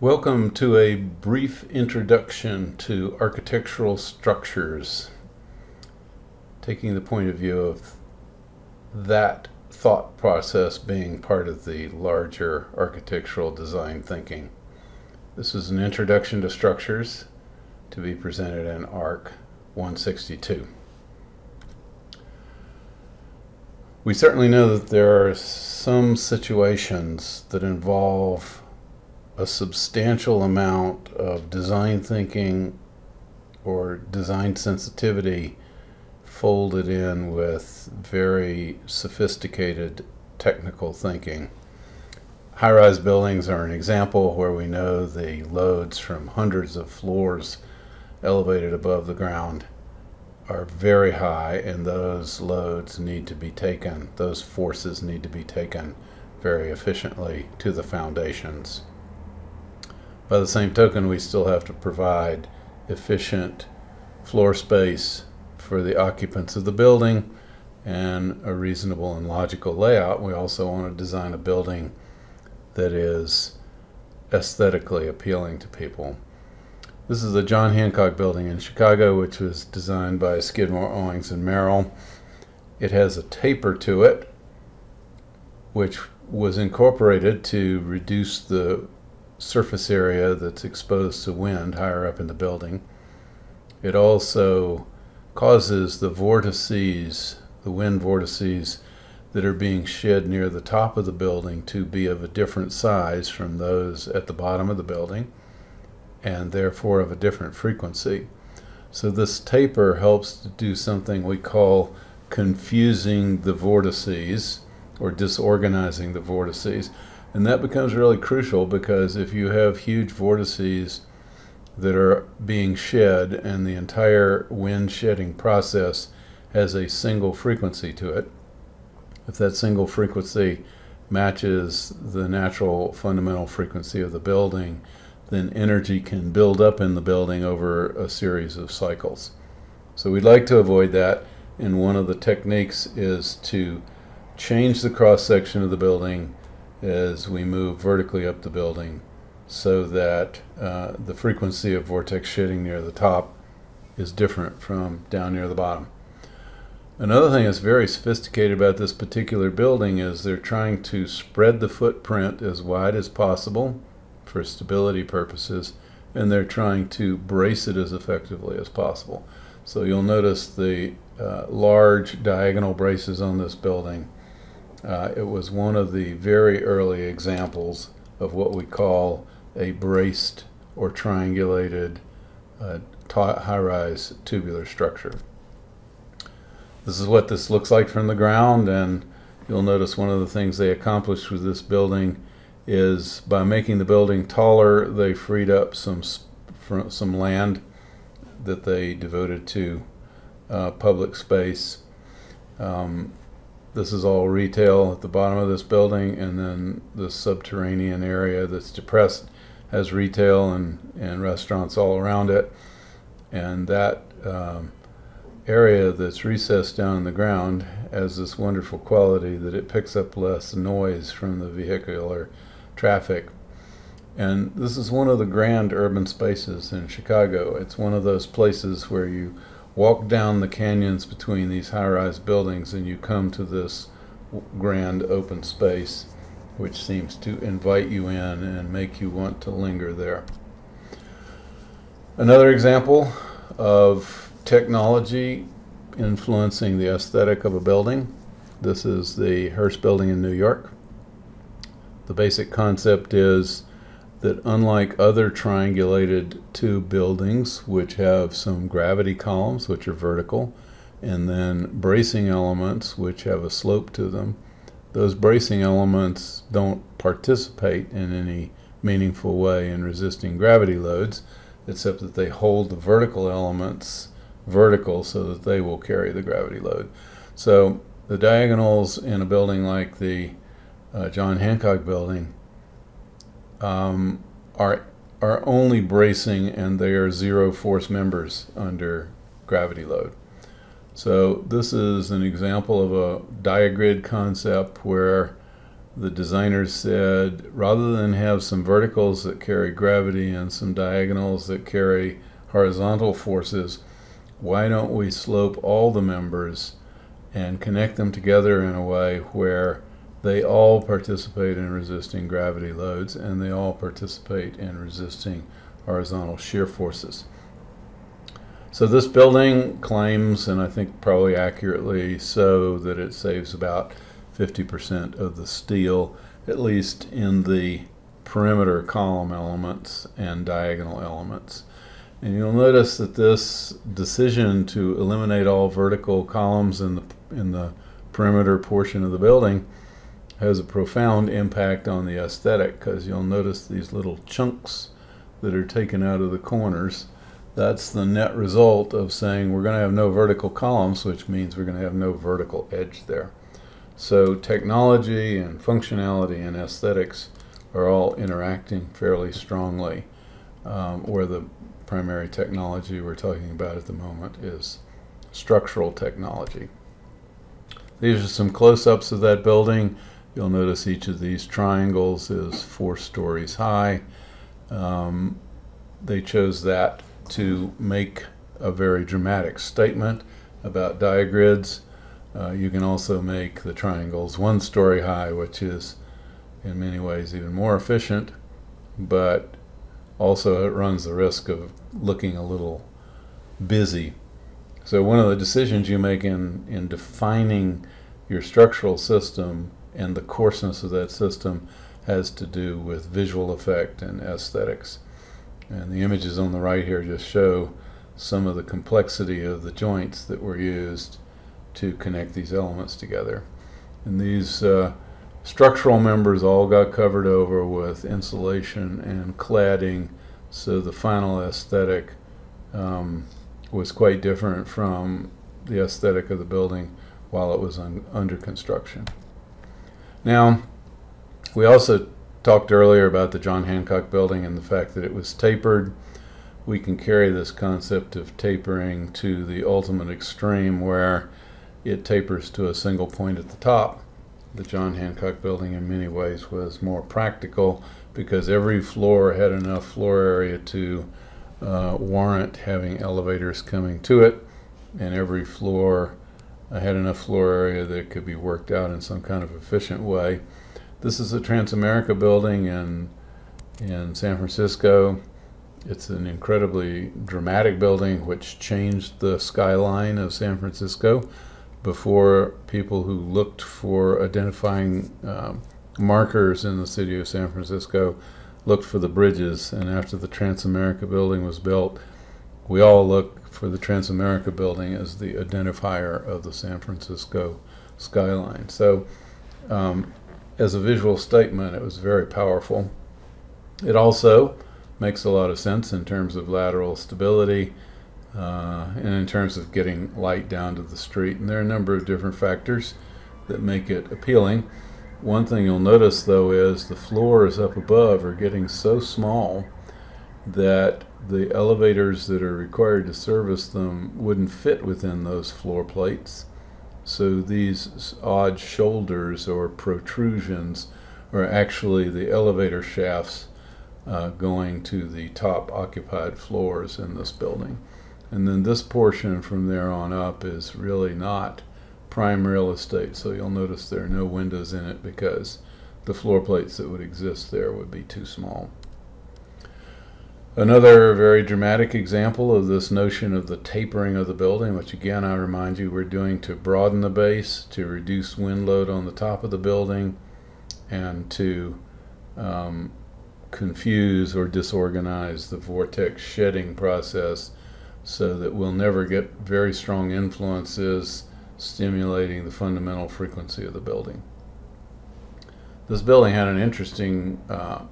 Welcome to a brief introduction to architectural structures, taking the point of view of that thought process being part of the larger architectural design thinking. This is an introduction to structures to be presented in ARC 162. We certainly know that there are some situations that involve a substantial amount of design thinking or design sensitivity folded in with very sophisticated technical thinking. High rise buildings are an example where we know the loads from hundreds of floors elevated above the ground are very high, and those loads need to be taken, those forces need to be taken very efficiently to the foundations. By the same token, we still have to provide efficient floor space for the occupants of the building and a reasonable and logical layout. We also want to design a building that is aesthetically appealing to people. This is the John Hancock building in Chicago, which was designed by Skidmore, Owings, and Merrill. It has a taper to it, which was incorporated to reduce the surface area that's exposed to wind higher up in the building. It also causes the vortices, the wind vortices that are being shed near the top of the building to be of a different size from those at the bottom of the building and therefore of a different frequency. So this taper helps to do something we call confusing the vortices or disorganizing the vortices. And that becomes really crucial because if you have huge vortices that are being shed and the entire wind shedding process has a single frequency to it, if that single frequency matches the natural fundamental frequency of the building, then energy can build up in the building over a series of cycles. So we'd like to avoid that, and one of the techniques is to change the cross section of the building as we move vertically up the building so that uh, the frequency of vortex shedding near the top is different from down near the bottom. Another thing that's very sophisticated about this particular building is they're trying to spread the footprint as wide as possible for stability purposes and they're trying to brace it as effectively as possible. So you'll notice the uh, large diagonal braces on this building uh, it was one of the very early examples of what we call a braced or triangulated uh, high-rise tubular structure. This is what this looks like from the ground and you'll notice one of the things they accomplished with this building is by making the building taller they freed up some some land that they devoted to uh, public space. Um, this is all retail at the bottom of this building and then the subterranean area that's depressed has retail and, and restaurants all around it and that um, area that's recessed down in the ground has this wonderful quality that it picks up less noise from the vehicular traffic and this is one of the grand urban spaces in Chicago. It's one of those places where you walk down the canyons between these high-rise buildings and you come to this grand open space which seems to invite you in and make you want to linger there. Another example of technology influencing the aesthetic of a building. This is the Hearst building in New York. The basic concept is that unlike other triangulated tube buildings, which have some gravity columns, which are vertical, and then bracing elements, which have a slope to them, those bracing elements don't participate in any meaningful way in resisting gravity loads, except that they hold the vertical elements vertical so that they will carry the gravity load. So the diagonals in a building like the uh, John Hancock building um, are are only bracing and they are zero force members under gravity load. So this is an example of a diagrid concept where the designers said rather than have some verticals that carry gravity and some diagonals that carry horizontal forces, why don't we slope all the members and connect them together in a way where they all participate in resisting gravity loads and they all participate in resisting horizontal shear forces. So this building claims, and I think probably accurately so, that it saves about 50% of the steel, at least in the perimeter column elements and diagonal elements. And you'll notice that this decision to eliminate all vertical columns in the, in the perimeter portion of the building has a profound impact on the aesthetic because you'll notice these little chunks that are taken out of the corners. That's the net result of saying we're going to have no vertical columns, which means we're going to have no vertical edge there. So technology and functionality and aesthetics are all interacting fairly strongly um, where the primary technology we're talking about at the moment is structural technology. These are some close-ups of that building. You'll notice each of these triangles is four stories high. Um, they chose that to make a very dramatic statement about diagrids. Uh, you can also make the triangles one story high, which is in many ways even more efficient, but also it runs the risk of looking a little busy. So one of the decisions you make in, in defining your structural system and the coarseness of that system has to do with visual effect and aesthetics. And the images on the right here just show some of the complexity of the joints that were used to connect these elements together. And these uh, structural members all got covered over with insulation and cladding, so the final aesthetic um, was quite different from the aesthetic of the building while it was un under construction. Now, we also talked earlier about the John Hancock building and the fact that it was tapered. We can carry this concept of tapering to the ultimate extreme where it tapers to a single point at the top. The John Hancock building in many ways was more practical because every floor had enough floor area to uh, warrant having elevators coming to it and every floor uh, had enough floor area that it could be worked out in some kind of efficient way. This is a Transamerica building in, in San Francisco. It's an incredibly dramatic building which changed the skyline of San Francisco before people who looked for identifying um, markers in the city of San Francisco looked for the bridges. And after the Transamerica building was built, we all look for the Transamerica building as the identifier of the San Francisco skyline. So um, as a visual statement, it was very powerful. It also makes a lot of sense in terms of lateral stability uh, and in terms of getting light down to the street. And there are a number of different factors that make it appealing. One thing you'll notice though is the floors up above are getting so small that the elevators that are required to service them wouldn't fit within those floor plates. So these odd shoulders or protrusions are actually the elevator shafts uh, going to the top occupied floors in this building. And then this portion from there on up is really not prime real estate. So you'll notice there are no windows in it because the floor plates that would exist there would be too small. Another very dramatic example of this notion of the tapering of the building, which again I remind you we're doing to broaden the base, to reduce wind load on the top of the building, and to um, confuse or disorganize the vortex shedding process so that we'll never get very strong influences stimulating the fundamental frequency of the building. This building had an interesting uh,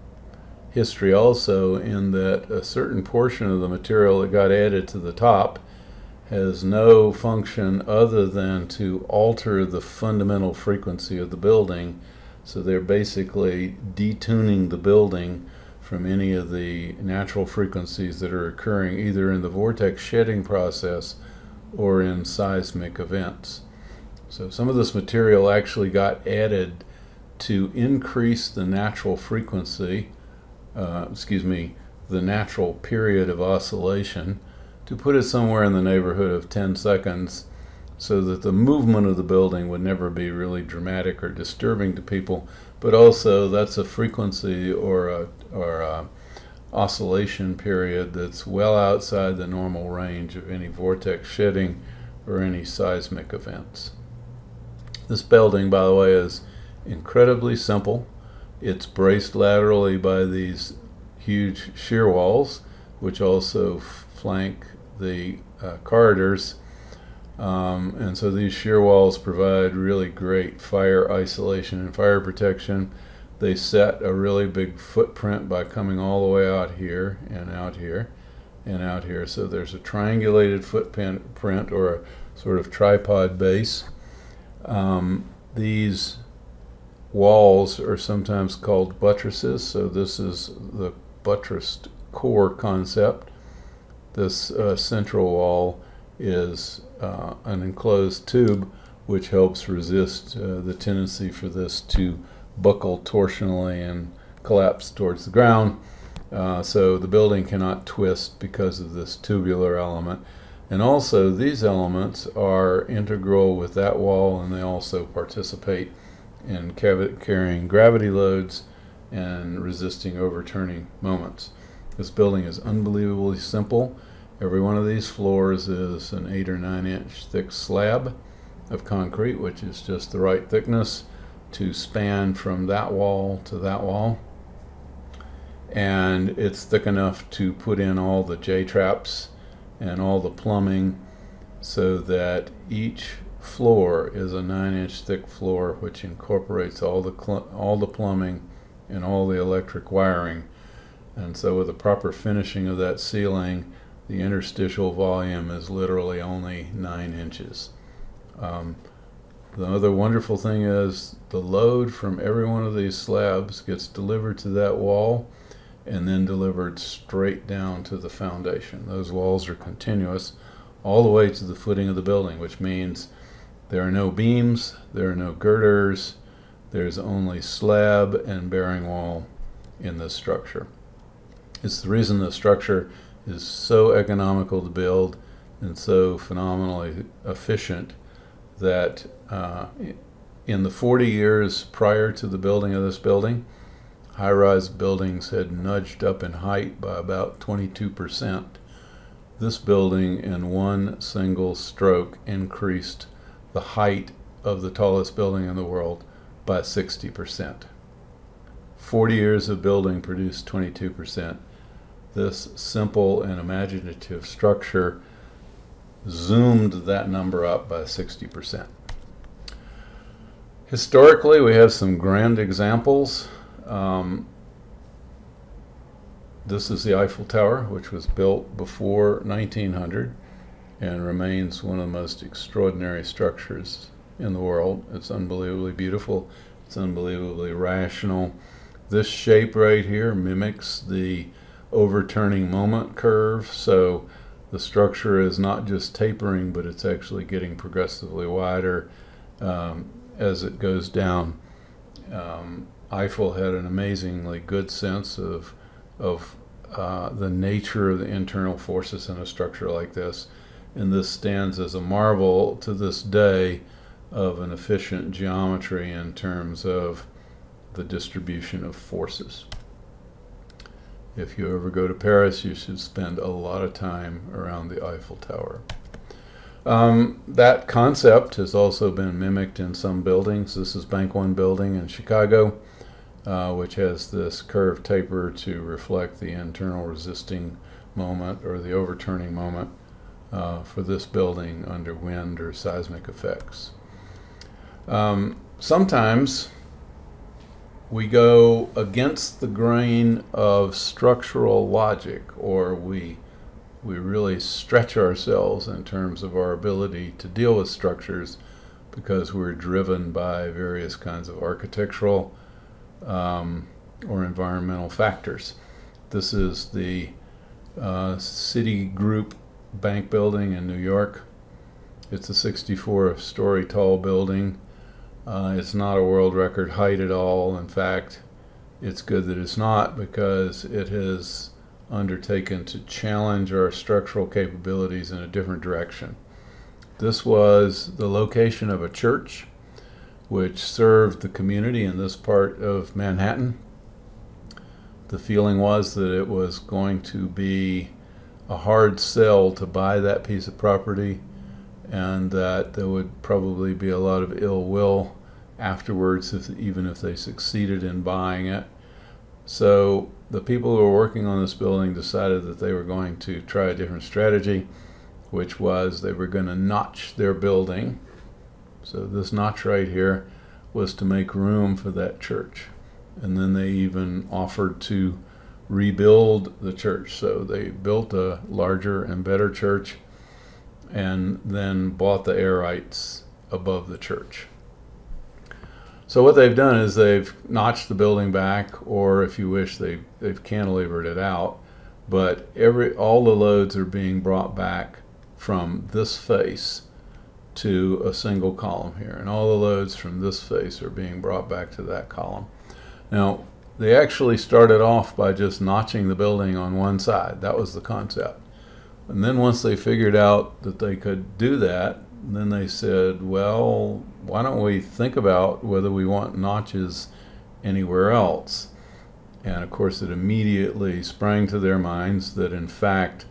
history also in that a certain portion of the material that got added to the top has no function other than to alter the fundamental frequency of the building. So they're basically detuning the building from any of the natural frequencies that are occurring either in the vortex shedding process or in seismic events. So some of this material actually got added to increase the natural frequency, uh, excuse me, the natural period of oscillation, to put it somewhere in the neighborhood of 10 seconds so that the movement of the building would never be really dramatic or disturbing to people, but also that's a frequency or a, or a oscillation period that's well outside the normal range of any vortex shedding or any seismic events. This building, by the way, is incredibly simple. It's braced laterally by these huge shear walls, which also flank the uh, corridors um, and so these shear walls provide really great fire isolation and fire protection. They set a really big footprint by coming all the way out here and out here and out here. So there's a triangulated footprint or a sort of tripod base. Um, these walls are sometimes called buttresses. So this is the buttressed core concept. This uh, central wall is uh, an enclosed tube which helps resist uh, the tendency for this to buckle torsionally and collapse towards the ground. Uh, so the building cannot twist because of this tubular element. And also these elements are integral with that wall and they also participate in carrying gravity loads and resisting overturning moments. This building is unbelievably simple. Every one of these floors is an 8 or 9 inch thick slab of concrete, which is just the right thickness to span from that wall to that wall. And it's thick enough to put in all the J-traps and all the plumbing so that each floor is a 9 inch thick floor which incorporates all the all the plumbing and all the electric wiring. And so with the proper finishing of that ceiling the interstitial volume is literally only nine inches. Um, the other wonderful thing is the load from every one of these slabs gets delivered to that wall and then delivered straight down to the foundation. Those walls are continuous all the way to the footing of the building, which means there are no beams, there are no girders, there's only slab and bearing wall in this structure. It's the reason the structure is so economical to build and so phenomenally efficient that uh, in the 40 years prior to the building of this building, high-rise buildings had nudged up in height by about 22%. This building in one single stroke increased the height of the tallest building in the world by 60%. 40 years of building produced 22% this simple and imaginative structure zoomed that number up by 60%. Historically, we have some grand examples. Um, this is the Eiffel Tower, which was built before 1900 and remains one of the most extraordinary structures in the world. It's unbelievably beautiful. It's unbelievably rational. This shape right here mimics the overturning moment curve. So the structure is not just tapering, but it's actually getting progressively wider um, as it goes down. Um, Eiffel had an amazingly good sense of, of uh, the nature of the internal forces in a structure like this. And this stands as a marvel to this day of an efficient geometry in terms of the distribution of forces. If you ever go to Paris, you should spend a lot of time around the Eiffel Tower. Um, that concept has also been mimicked in some buildings. This is Bank One building in Chicago, uh, which has this curved taper to reflect the internal resisting moment or the overturning moment uh, for this building under wind or seismic effects. Um, sometimes we go against the grain of structural logic or we we really stretch ourselves in terms of our ability to deal with structures because we're driven by various kinds of architectural um, or environmental factors. This is the uh, Citigroup Bank building in New York. It's a 64 story tall building Uh, it's not a world record height at all. In fact, it's good that it's not because it has undertaken to challenge our structural capabilities in a different direction. This was the location of a church which served the community in this part of Manhattan. The feeling was that it was going to be a hard sell to buy that piece of property and that there would probably be a lot of ill will afterwards, if, even if they succeeded in buying it. So the people who were working on this building decided that they were going to try a different strategy, which was they were going to notch their building. So this notch right here was to make room for that church. And then they even offered to rebuild the church. So they built a larger and better church and then bought the air rights above the church. So what they've done is they've notched the building back, or if you wish, they've, they've cantilevered it out. But every all the loads are being brought back from this face to a single column here, and all the loads from this face are being brought back to that column. Now they actually started off by just notching the building on one side. That was the concept. And then once they figured out that they could do that, then they said, well, why don't we think about whether we want notches anywhere else? And of course, it immediately sprang to their minds that in fact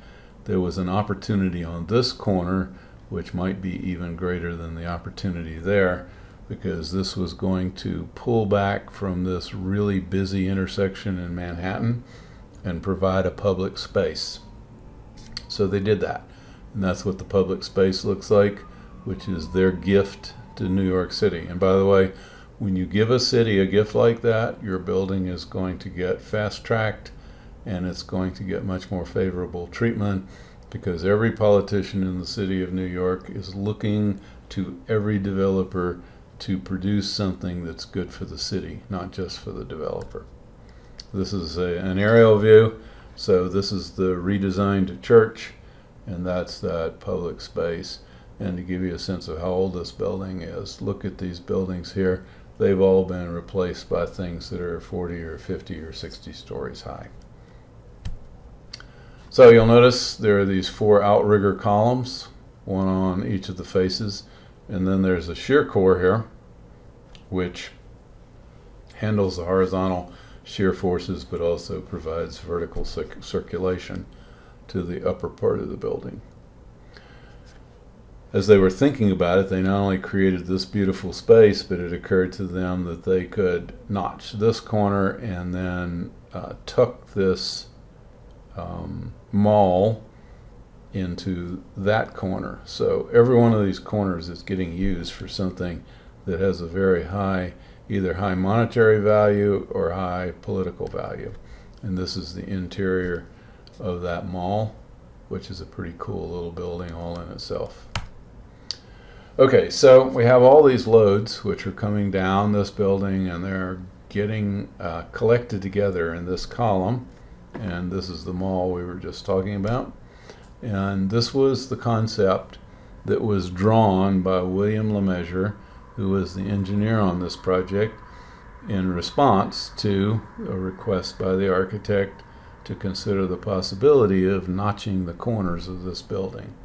there was an opportunity on this corner which might be even greater than the opportunity there because this was going to pull back from this really busy intersection in Manhattan and provide a public space. So they did that. And that's what the public space looks like, which is their gift to New York City. And by the way, when you give a city a gift like that, your building is going to get fast tracked and it's going to get much more favorable treatment because every politician in the city of New York is looking to every developer to produce something that's good for the city, not just for the developer. This is a, an aerial view. So this is the redesigned church, and that's that public space. And to give you a sense of how old this building is, look at these buildings here. They've all been replaced by things that are 40 or 50 or 60 stories high. So you'll notice there are these four outrigger columns, one on each of the faces. And then there's a shear core here, which handles the horizontal shear forces, but also provides vertical circulation to the upper part of the building. As they were thinking about it, they not only created this beautiful space, but it occurred to them that they could notch this corner and then uh, tuck this um, mall into that corner. So every one of these corners is getting used for something that has a very high, either high monetary value or high political value. And this is the interior of that mall, which is a pretty cool little building all in itself. Okay, so we have all these loads which are coming down this building and they're getting uh, collected together in this column. And this is the mall we were just talking about. And this was the concept that was drawn by William Lemessurier, who was the engineer on this project, in response to a request by the architect to consider the possibility of notching the corners of this building.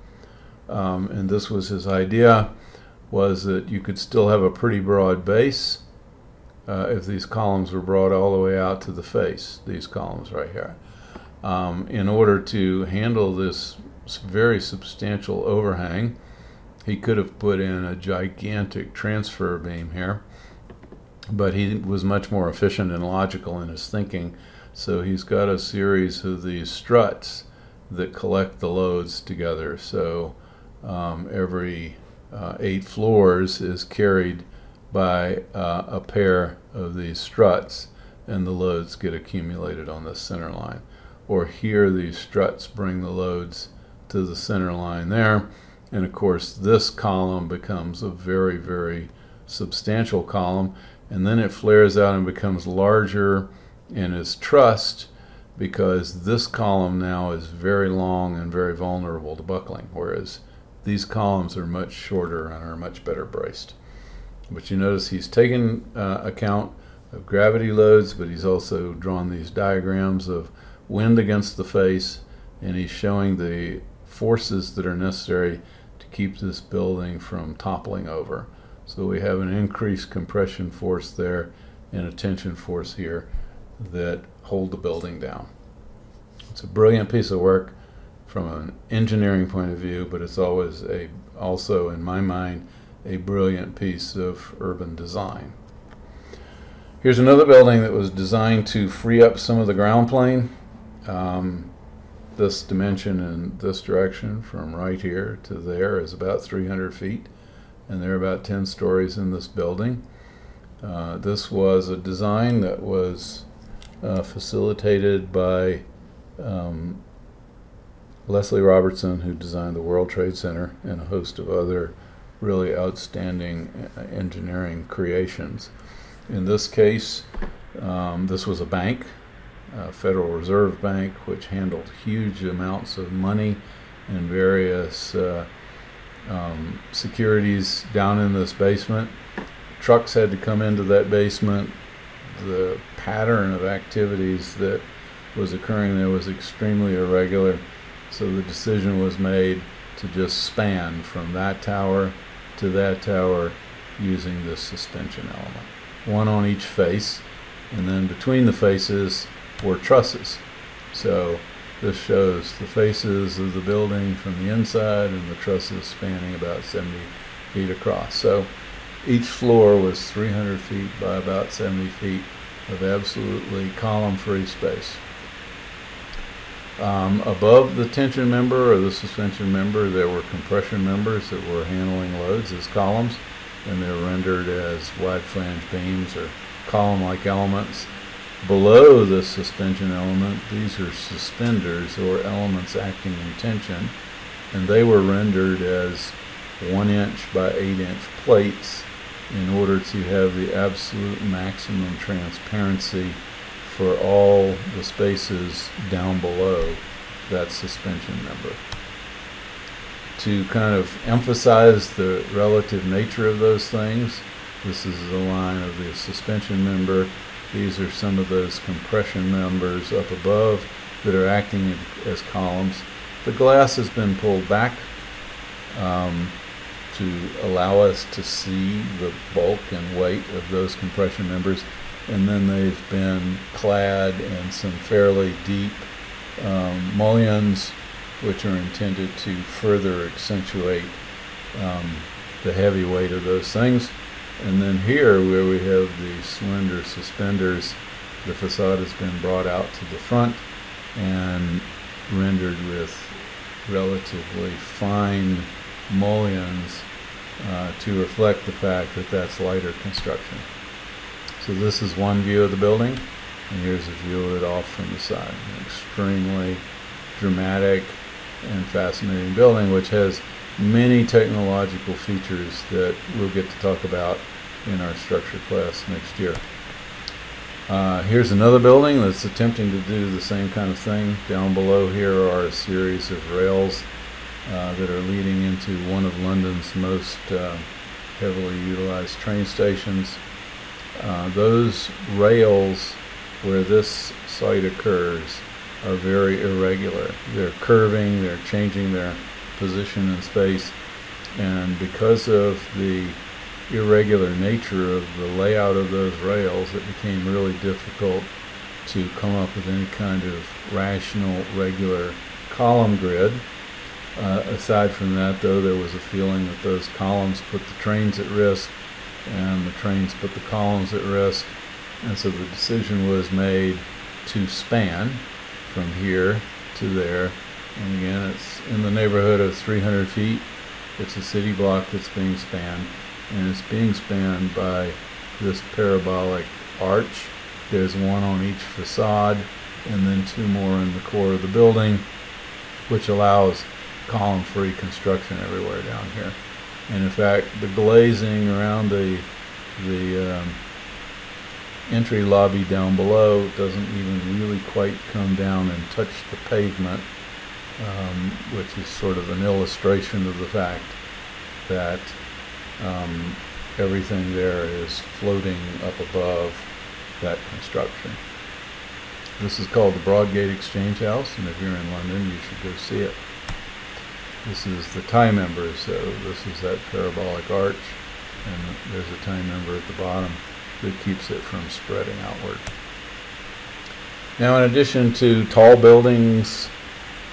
Um, and this was his idea, was that you could still have a pretty broad base uh, if these columns were brought all the way out to the face, these columns right here. Um, in order to handle this very substantial overhang, he could have put in a gigantic transfer beam here, but he was much more efficient and logical in his thinking. So he's got a series of these struts that collect the loads together. So um, every uh, eight floors is carried by uh, a pair of these struts and the loads get accumulated on the center line. Or here these struts bring the loads to the center line there. And of course, this column becomes a very, very substantial column. And then it flares out and becomes larger and is trussed because this column now is very long and very vulnerable to buckling, whereas these columns are much shorter and are much better braced. But you notice he's taken uh, account of gravity loads, but he's also drawn these diagrams of wind against the face, and he's showing the forces that are necessary to keep this building from toppling over. So we have an increased compression force there and a tension force here that hold the building down. It's a brilliant piece of work from an engineering point of view, but it's always a also in my mind a brilliant piece of urban design. Here's another building that was designed to free up some of the ground plane. Um, this dimension in this direction from right here to there is about 300 feet and there are about 10 stories in this building. Uh, this was a design that was uh, facilitated by um, Leslie Robertson, who designed the World Trade Center and a host of other really outstanding uh, engineering creations. In this case, um, this was a bank, a Federal Reserve Bank, which handled huge amounts of money and various uh, um, securities down in this basement. Trucks had to come into that basement. The pattern of activities that was occurring there was extremely irregular. So the decision was made to just span from that tower to that tower using this suspension element. One on each face, and then between the faces were trusses. So this shows the faces of the building from the inside and the trusses spanning about 70 feet across. So each floor was 300 feet by about 70 feet of absolutely column-free space. Um, above the tension member or the suspension member, there were compression members that were handling loads as columns, and they're rendered as wide flange beams or column-like elements. Below the suspension element, these are suspenders or elements acting in tension, and they were rendered as one inch by eight inch plates in order to have the absolute maximum transparency for all the spaces down below that suspension member. To kind of emphasize the relative nature of those things, this is the line of the suspension member. These are some of those compression members up above that are acting as columns. The glass has been pulled back um, to allow us to see the bulk and weight of those compression members and then they've been clad in some fairly deep um, mullions, which are intended to further accentuate um, the heavy weight of those things. And then here, where we have the slender suspenders, the facade has been brought out to the front and rendered with relatively fine mullions uh, to reflect the fact that that's lighter construction. So this is one view of the building, and here's a view of it off from the side. An extremely dramatic and fascinating building, which has many technological features that we'll get to talk about in our structure class next year. Uh, here's another building that's attempting to do the same kind of thing. Down below here are a series of rails uh, that are leading into one of London's most uh, heavily utilized train stations. Uh, those rails where this site occurs are very irregular. They're curving, they're changing their position in space, and because of the irregular nature of the layout of those rails, it became really difficult to come up with any kind of rational, regular column grid. Uh, aside from that, though, there was a feeling that those columns put the trains at risk and the trains put the columns at risk. And so the decision was made to span from here to there. And again, it's in the neighborhood of 300 feet. It's a city block that's being spanned, and it's being spanned by this parabolic arch. There's one on each facade, and then two more in the core of the building, which allows column-free construction everywhere down here. And in fact, the glazing around the the um, entry lobby down below doesn't even really quite come down and touch the pavement, um, which is sort of an illustration of the fact that um, everything there is floating up above that construction. This is called the Broadgate Exchange House, and if you're in London, you should go see it. This is the tie member, so this is that parabolic arch, and there's a tie member at the bottom that keeps it from spreading outward. Now, in addition to tall buildings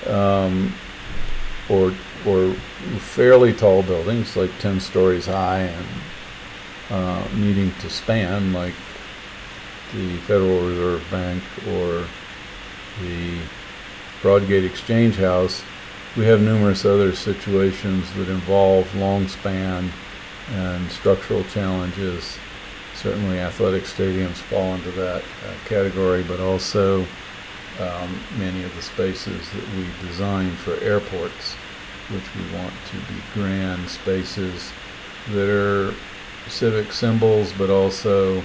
um, or or fairly tall buildings, like 10 stories high and uh, needing to span, like the Federal Reserve Bank or the Broadgate Exchange House, we have numerous other situations that involve long span and structural challenges. Certainly, athletic stadiums fall into that uh, category, but also um, many of the spaces that we design for airports, which we want to be grand spaces that are civic symbols, but also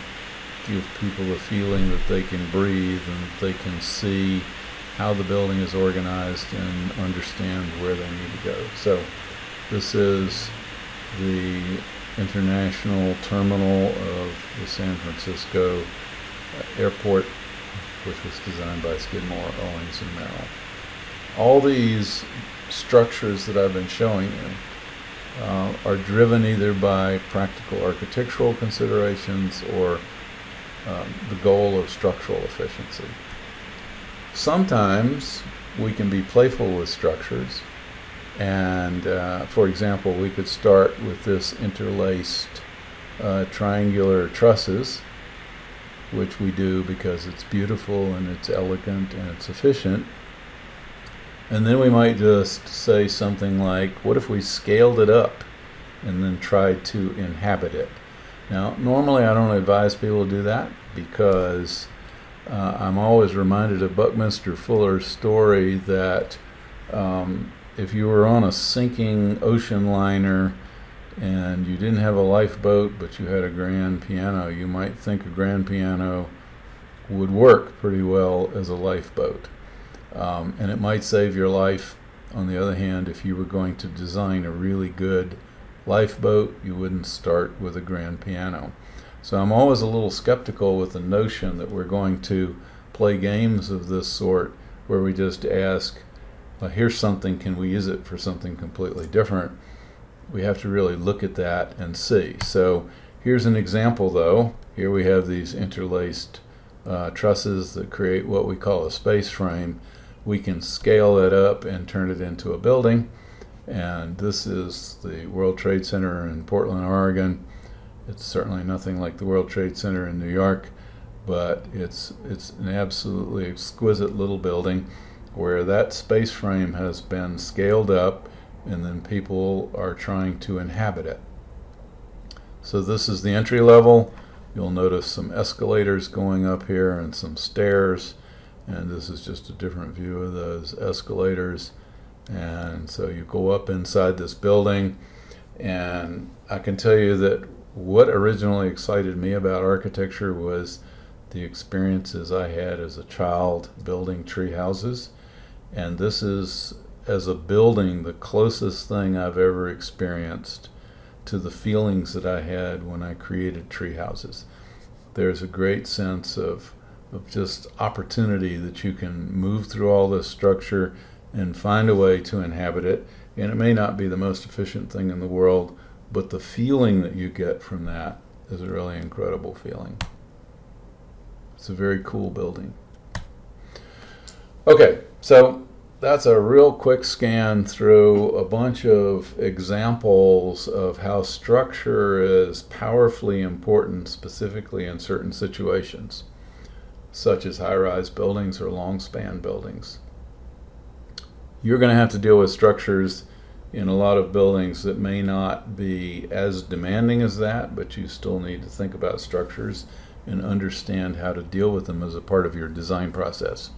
give people a feeling that they can breathe and that they can see how the building is organized and understand where they need to go. So this is the international terminal of the San Francisco airport, which was designed by Skidmore, Owings, and Merrill. All these structures that I've been showing you uh, are driven either by practical architectural considerations or um, the goal of structural efficiency. Sometimes we can be playful with structures, and uh, for example, we could start with this interlaced uh, triangular trusses, which we do because it's beautiful and it's elegant and it's efficient. And then we might just say something like, what if we scaled it up and then tried to inhabit it? Now, normally I don't advise people to do that because uh, I'm always reminded of Buckminster Fuller's story that um, if you were on a sinking ocean liner and you didn't have a lifeboat but you had a grand piano, you might think a grand piano would work pretty well as a lifeboat. Um, and it might save your life. On the other hand, if you were going to design a really good lifeboat, you wouldn't start with a grand piano. So I'm always a little skeptical with the notion that we're going to play games of this sort where we just ask, well, here's something, can we use it for something completely different? We have to really look at that and see. So here's an example though. Here we have these interlaced uh, trusses that create what we call a space frame. We can scale it up and turn it into a building. And this is the World Trade Center in Portland, Oregon. It's certainly nothing like the World Trade Center in New York, but it's it's an absolutely exquisite little building where that space frame has been scaled up and then people are trying to inhabit it. So this is the entry level. You'll notice some escalators going up here and some stairs and this is just a different view of those escalators and so you go up inside this building and I can tell you that what originally excited me about architecture was the experiences I had as a child building tree houses. And this is, as a building, the closest thing I've ever experienced to the feelings that I had when I created tree houses. There's a great sense of, of just opportunity that you can move through all this structure and find a way to inhabit it. And it may not be the most efficient thing in the world, but the feeling that you get from that is a really incredible feeling. It's a very cool building. Okay, so that's a real quick scan through a bunch of examples of how structure is powerfully important, specifically in certain situations, such as high rise buildings or long span buildings. You're going to have to deal with structures in a lot of buildings that may not be as demanding as that, but you still need to think about structures and understand how to deal with them as a part of your design process.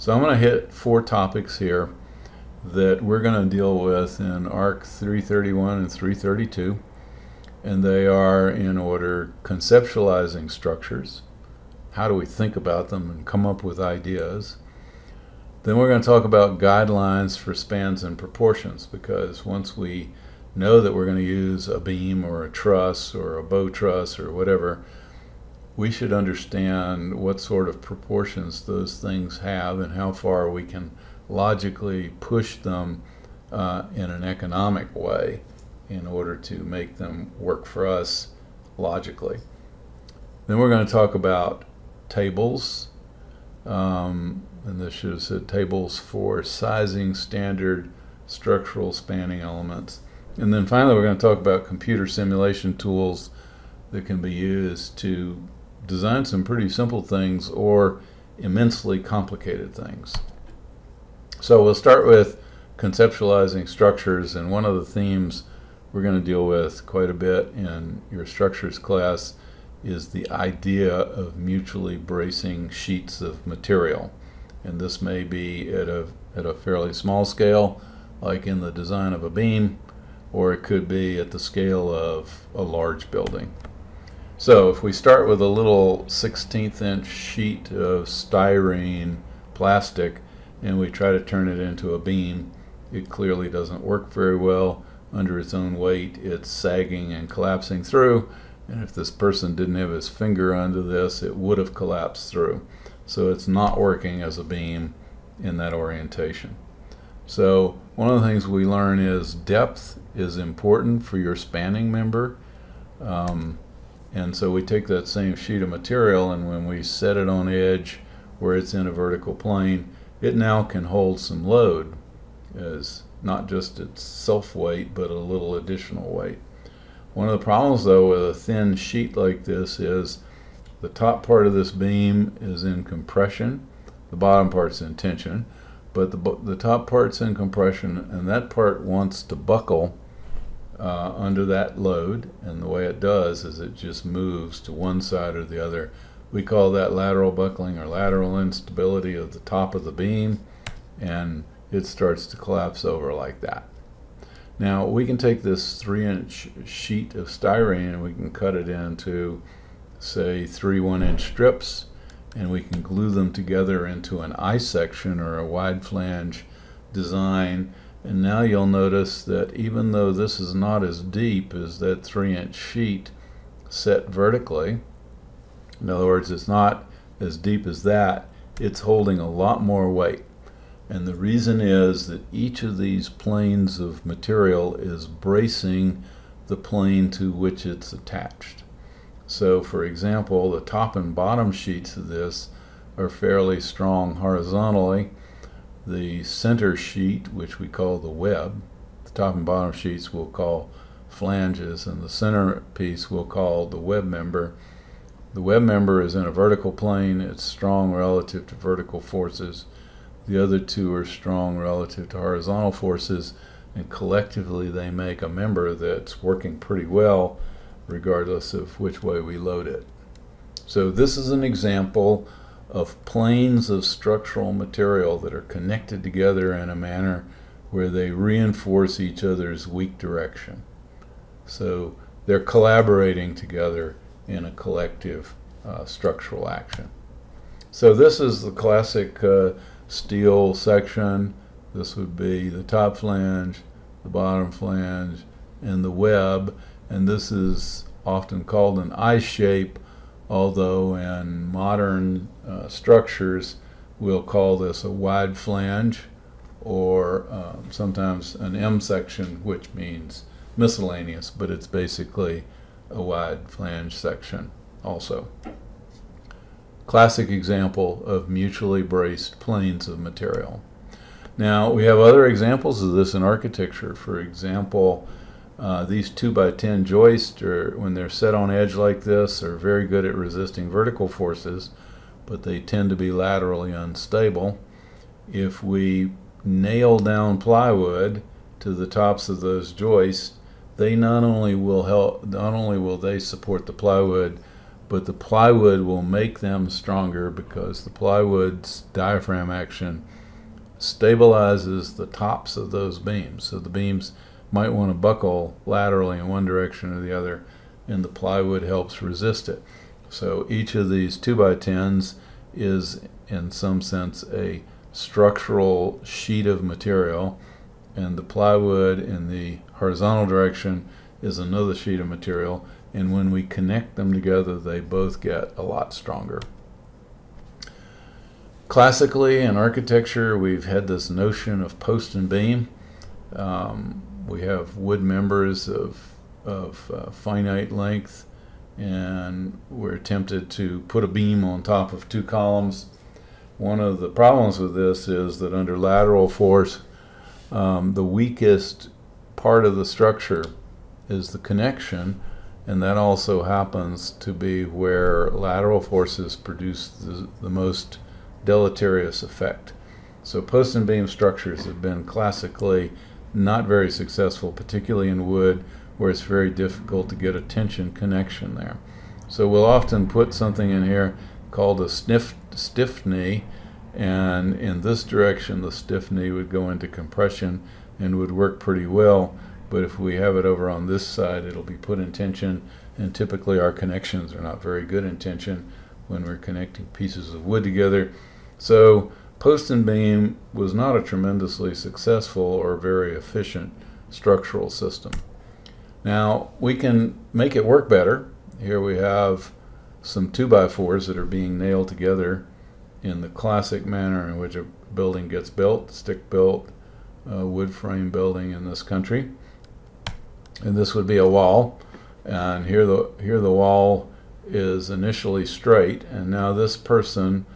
So I'm going to hit four topics here that we're going to deal with in ARC 331 and 332, and they are in order conceptualizing structures, how do we think about them and come up with ideas, then we're going to talk about guidelines for spans and proportions because once we know that we're going to use a beam or a truss or a bow truss or whatever, we should understand what sort of proportions those things have and how far we can logically push them uh, in an economic way in order to make them work for us logically. Then we're going to talk about tables. Um, and this should have said tables for sizing standard structural spanning elements. And then finally, we're going to talk about computer simulation tools that can be used to design some pretty simple things or immensely complicated things. So we'll start with conceptualizing structures, and one of the themes we're going to deal with quite a bit in your structures class is the idea of mutually bracing sheets of material. And this may be at a, at a fairly small scale, like in the design of a beam, or it could be at the scale of a large building. So if we start with a little 16th inch sheet of styrene plastic and we try to turn it into a beam, it clearly doesn't work very well. Under its own weight, it's sagging and collapsing through. And if this person didn't have his finger under this, it would have collapsed through. So it's not working as a beam in that orientation. So one of the things we learn is depth is important for your spanning member. Um, and so we take that same sheet of material and when we set it on edge where it's in a vertical plane, it now can hold some load as not just its self weight, but a little additional weight. One of the problems though with a thin sheet like this is the top part of this beam is in compression, the bottom part's in tension but the, the top part's in compression and that part wants to buckle uh, under that load and the way it does is it just moves to one side or the other. We call that lateral buckling or lateral instability of the top of the beam and it starts to collapse over like that. Now we can take this three inch sheet of styrene and we can cut it into say three one inch strips and we can glue them together into an I section or a wide flange design and now you'll notice that even though this is not as deep as that three inch sheet set vertically in other words it's not as deep as that it's holding a lot more weight and the reason is that each of these planes of material is bracing the plane to which it's attached so for example, the top and bottom sheets of this are fairly strong horizontally. The center sheet, which we call the web, the top and bottom sheets we'll call flanges, and the center piece we'll call the web member. The web member is in a vertical plane. It's strong relative to vertical forces. The other two are strong relative to horizontal forces, and collectively they make a member that's working pretty well regardless of which way we load it. So this is an example of planes of structural material that are connected together in a manner where they reinforce each other's weak direction. So they're collaborating together in a collective uh, structural action. So this is the classic uh, steel section. This would be the top flange, the bottom flange, and the web and this is often called an I shape, although in modern uh, structures we'll call this a wide flange or uh, sometimes an M section, which means miscellaneous, but it's basically a wide flange section also. Classic example of mutually braced planes of material. Now we have other examples of this in architecture. For example, uh, these 2 by 10 joists, are, when they're set on edge like this, are very good at resisting vertical forces, but they tend to be laterally unstable. If we nail down plywood to the tops of those joists, they not only will help, not only will they support the plywood, but the plywood will make them stronger because the plywood's diaphragm action stabilizes the tops of those beams. So the beams might want to buckle laterally in one direction or the other and the plywood helps resist it. So each of these 2x10s is in some sense a structural sheet of material and the plywood in the horizontal direction is another sheet of material. And when we connect them together, they both get a lot stronger. Classically, in architecture, we've had this notion of post and beam. Um, we have wood members of, of uh, finite length, and we're tempted to put a beam on top of two columns. One of the problems with this is that under lateral force, um, the weakest part of the structure is the connection, and that also happens to be where lateral forces produce the, the most deleterious effect. So post and beam structures have been classically not very successful, particularly in wood, where it's very difficult to get a tension connection there. So we'll often put something in here called a sniff, stiff knee, and in this direction the stiff knee would go into compression and would work pretty well. But if we have it over on this side, it'll be put in tension, and typically our connections are not very good in tension when we're connecting pieces of wood together. So post and beam was not a tremendously successful or very efficient structural system. Now we can make it work better. Here we have some 2x4s that are being nailed together in the classic manner in which a building gets built, stick built, uh, wood frame building in this country. And this would be a wall. And here the, here the wall is initially straight. And now this person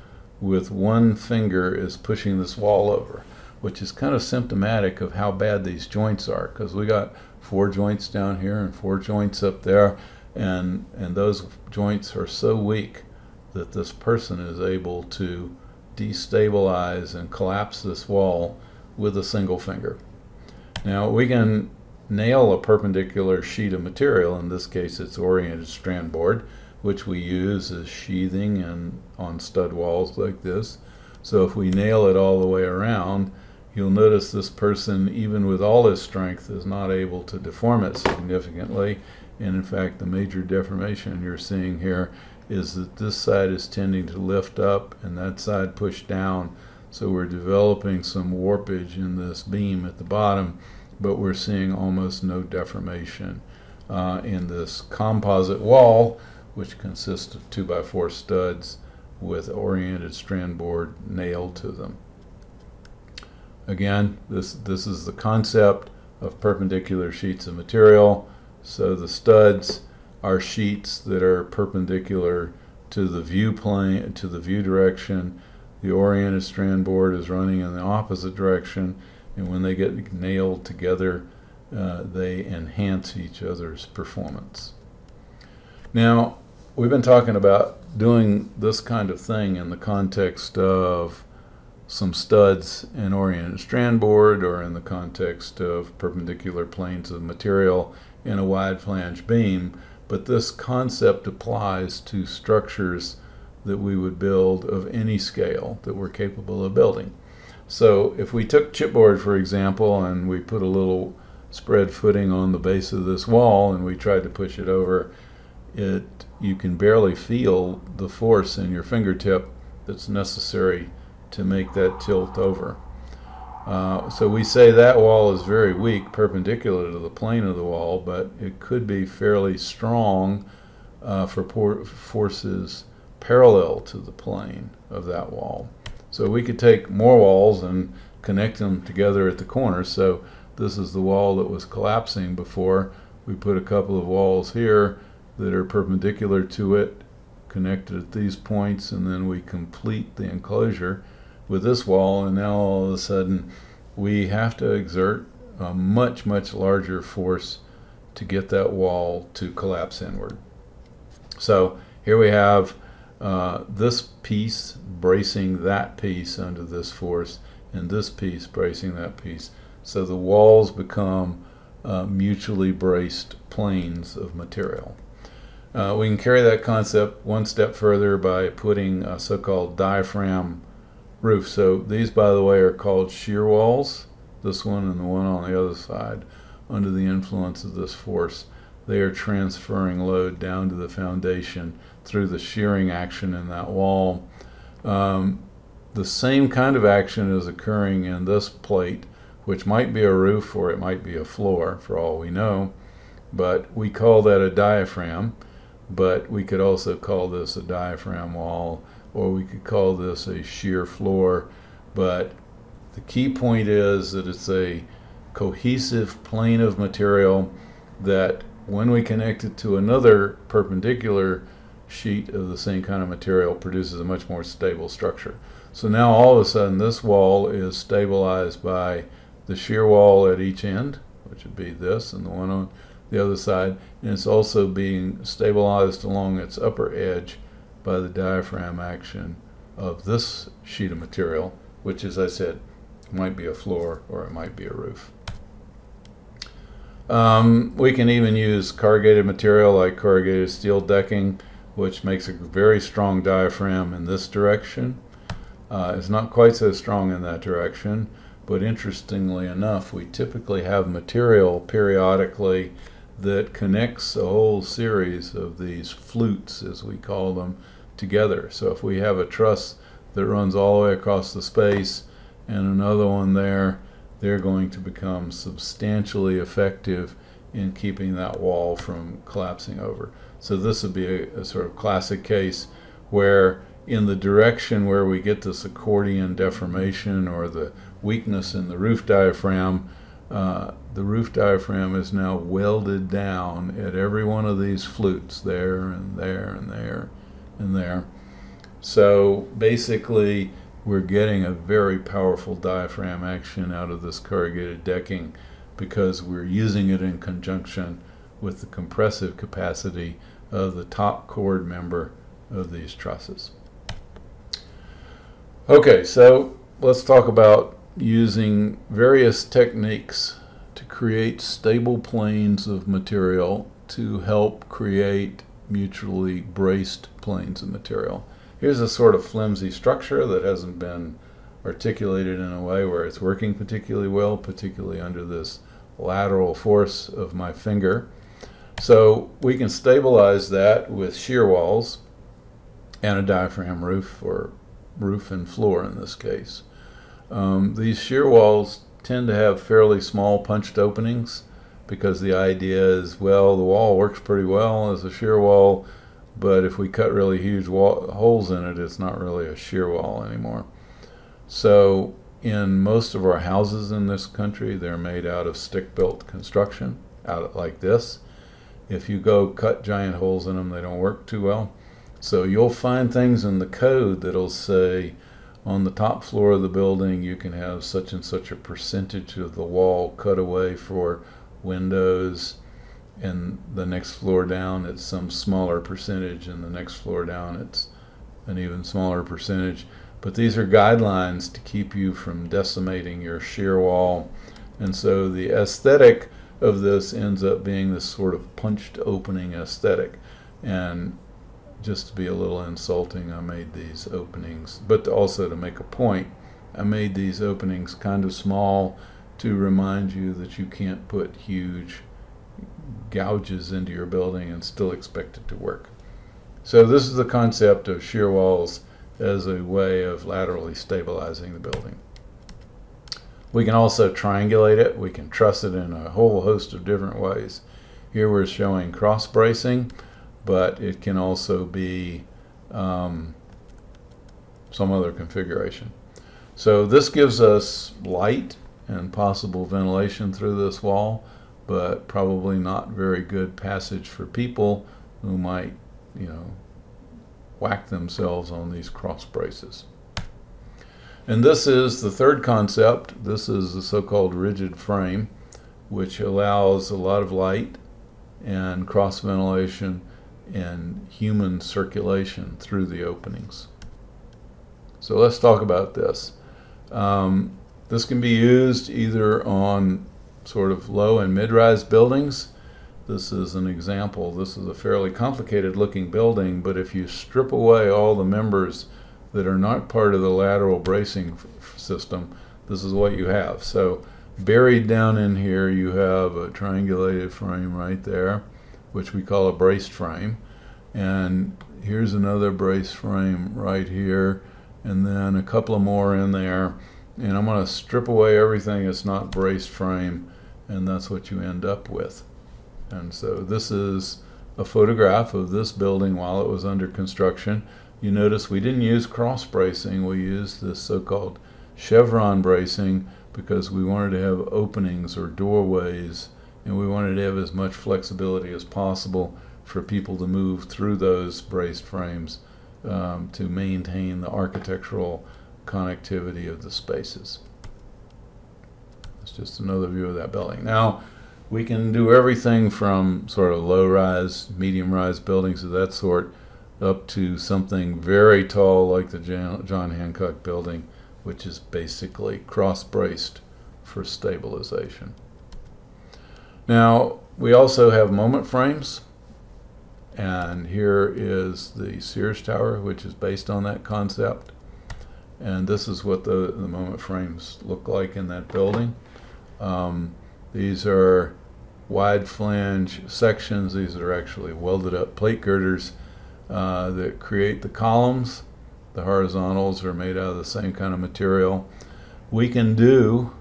with one finger is pushing this wall over, which is kind of symptomatic of how bad these joints are because we got four joints down here and four joints up there and and those joints are so weak that this person is able to destabilize and collapse this wall with a single finger. Now we can nail a perpendicular sheet of material, in this case it's oriented strand board, which we use as sheathing and on stud walls like this. So if we nail it all the way around, you'll notice this person, even with all his strength, is not able to deform it significantly. And in fact, the major deformation you're seeing here is that this side is tending to lift up and that side push down. So we're developing some warpage in this beam at the bottom, but we're seeing almost no deformation uh, in this composite wall, which consists of 2x4 studs with oriented strand board nailed to them. Again, this, this is the concept of perpendicular sheets of material. So the studs are sheets that are perpendicular to the view plane, to the view direction. The oriented strand board is running in the opposite direction, and when they get nailed together, uh, they enhance each other's performance. Now, we've been talking about doing this kind of thing in the context of some studs in oriented strand board or in the context of perpendicular planes of material in a wide flange beam, but this concept applies to structures that we would build of any scale that we're capable of building. So if we took chipboard, for example, and we put a little spread footing on the base of this wall and we tried to push it over, it you can barely feel the force in your fingertip that's necessary to make that tilt over. Uh, so we say that wall is very weak perpendicular to the plane of the wall, but it could be fairly strong uh, for forces parallel to the plane of that wall. So we could take more walls and connect them together at the corners. So this is the wall that was collapsing before. We put a couple of walls here that are perpendicular to it, connected at these points, and then we complete the enclosure with this wall, and now all of a sudden we have to exert a much, much larger force to get that wall to collapse inward. So here we have uh, this piece bracing that piece under this force, and this piece bracing that piece. So the walls become uh, mutually braced planes of material. Uh, we can carry that concept one step further by putting a so-called diaphragm roof. So these, by the way, are called shear walls. This one and the one on the other side, under the influence of this force, they are transferring load down to the foundation through the shearing action in that wall. Um, the same kind of action is occurring in this plate which might be a roof or it might be a floor for all we know. But we call that a diaphragm. But we could also call this a diaphragm wall or we could call this a shear floor. But the key point is that it's a cohesive plane of material that when we connect it to another perpendicular sheet of the same kind of material produces a much more stable structure. So now all of a sudden this wall is stabilized by the shear wall at each end, which would be this and the one on the other side, and it's also being stabilized along its upper edge by the diaphragm action of this sheet of material, which as I said, might be a floor or it might be a roof. Um, we can even use corrugated material like corrugated steel decking, which makes a very strong diaphragm in this direction. Uh, it's not quite so strong in that direction, but interestingly enough, we typically have material periodically that connects a whole series of these flutes, as we call them, together. So if we have a truss that runs all the way across the space and another one there, they're going to become substantially effective in keeping that wall from collapsing over. So this would be a, a, sort of classic case where in the direction where we get this accordion deformation or the weakness in the roof diaphragm, uh, the roof diaphragm is now welded down at every one of these flutes there and there and there and there. So basically we're getting a very powerful diaphragm action out of this corrugated decking because we're using it in conjunction with the compressive capacity of the top chord member of these trusses. Okay, so let's talk about using various techniques to create stable planes of material to help create mutually braced planes of material. Here's a sort of flimsy structure that hasn't been articulated in a way where it's working particularly well, particularly under this lateral force of my finger. So we can stabilize that with shear walls and a diaphragm roof or roof and floor in this case. Um, these shear walls tend to have fairly small punched openings because the idea is, well, the wall works pretty well as a shear wall, but if we cut really huge wall, holes in it, it's not really a shear wall anymore. So in most of our houses in this country, they're made out of stick-built construction, out like this. If you go cut giant holes in them, they don't work too well. So you'll find things in the code that'll say on the top floor of the building you can have such and such a percentage of the wall cut away for windows and the next floor down it's some smaller percentage and the next floor down it's an even smaller percentage. But these are guidelines to keep you from decimating your shear wall. And so the aesthetic of this ends up being this sort of punched opening aesthetic. And just to be a little insulting I made these openings. But also to make a point I made these openings kind of small to remind you that you can't put huge gouges into your building and still expect it to work. So this is the concept of shear walls as a way of laterally stabilizing the building. We can also triangulate it. We can truss it in a whole host of different ways. Here we're showing cross bracing, but it can also be um, some other configuration. So this gives us light and possible ventilation through this wall, but probably not very good passage for people who might, you know, whack themselves on these cross braces. And this is the third concept. This is the so-called rigid frame, which allows a lot of light and cross ventilation and human circulation through the openings. So let's talk about this. Um, this can be used either on sort of low and mid-rise buildings. This is an example. This is a fairly complicated looking building, but if you strip away all the members that are not part of the lateral bracing system, this is what you have. So buried down in here, you have a triangulated frame right there, which we call a braced frame. And here's another brace frame right here, and then a couple of more in there and I'm going to strip away everything that's not braced frame and that's what you end up with. And so this is a photograph of this building while it was under construction. You notice we didn't use cross bracing, we used this so-called chevron bracing because we wanted to have openings or doorways and we wanted to have as much flexibility as possible for people to move through those braced frames um, to maintain the architectural connectivity of the spaces. It's just another view of that building. Now, we can do everything from sort of low-rise, medium-rise buildings of that sort up to something very tall like the John Hancock building, which is basically cross-braced for stabilization. Now, we also have moment frames. And here is the Sears Tower, which is based on that concept. And this is what the, the moment frames look like in that building. Um, these are wide flange sections. These are actually welded up plate girders uh, that create the columns. The horizontals are made out of the same kind of material. We can do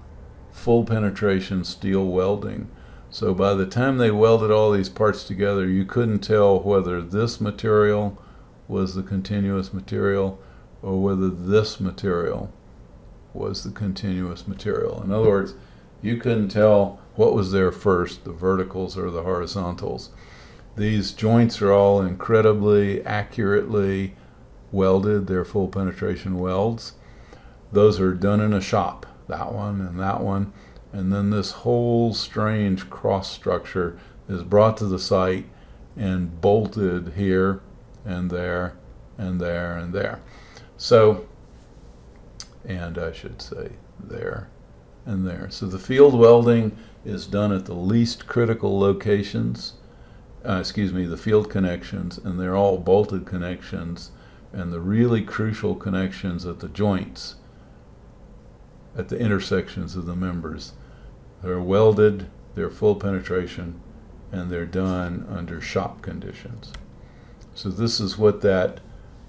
full penetration steel welding so by the time they welded all these parts together, you couldn't tell whether this material was the continuous material or whether this material was the continuous material. In other words, you couldn't tell what was there first, the verticals or the horizontals. These joints are all incredibly accurately welded. They're full penetration welds. Those are done in a shop, that one and that one and then this whole strange cross structure is brought to the site and bolted here and there and there and there. So, and I should say there and there. So the field welding is done at the least critical locations, uh, excuse me, the field connections, and they're all bolted connections, and the really crucial connections at the joints, at the intersections of the members they're welded, they're full penetration, and they're done under shop conditions. So this is what that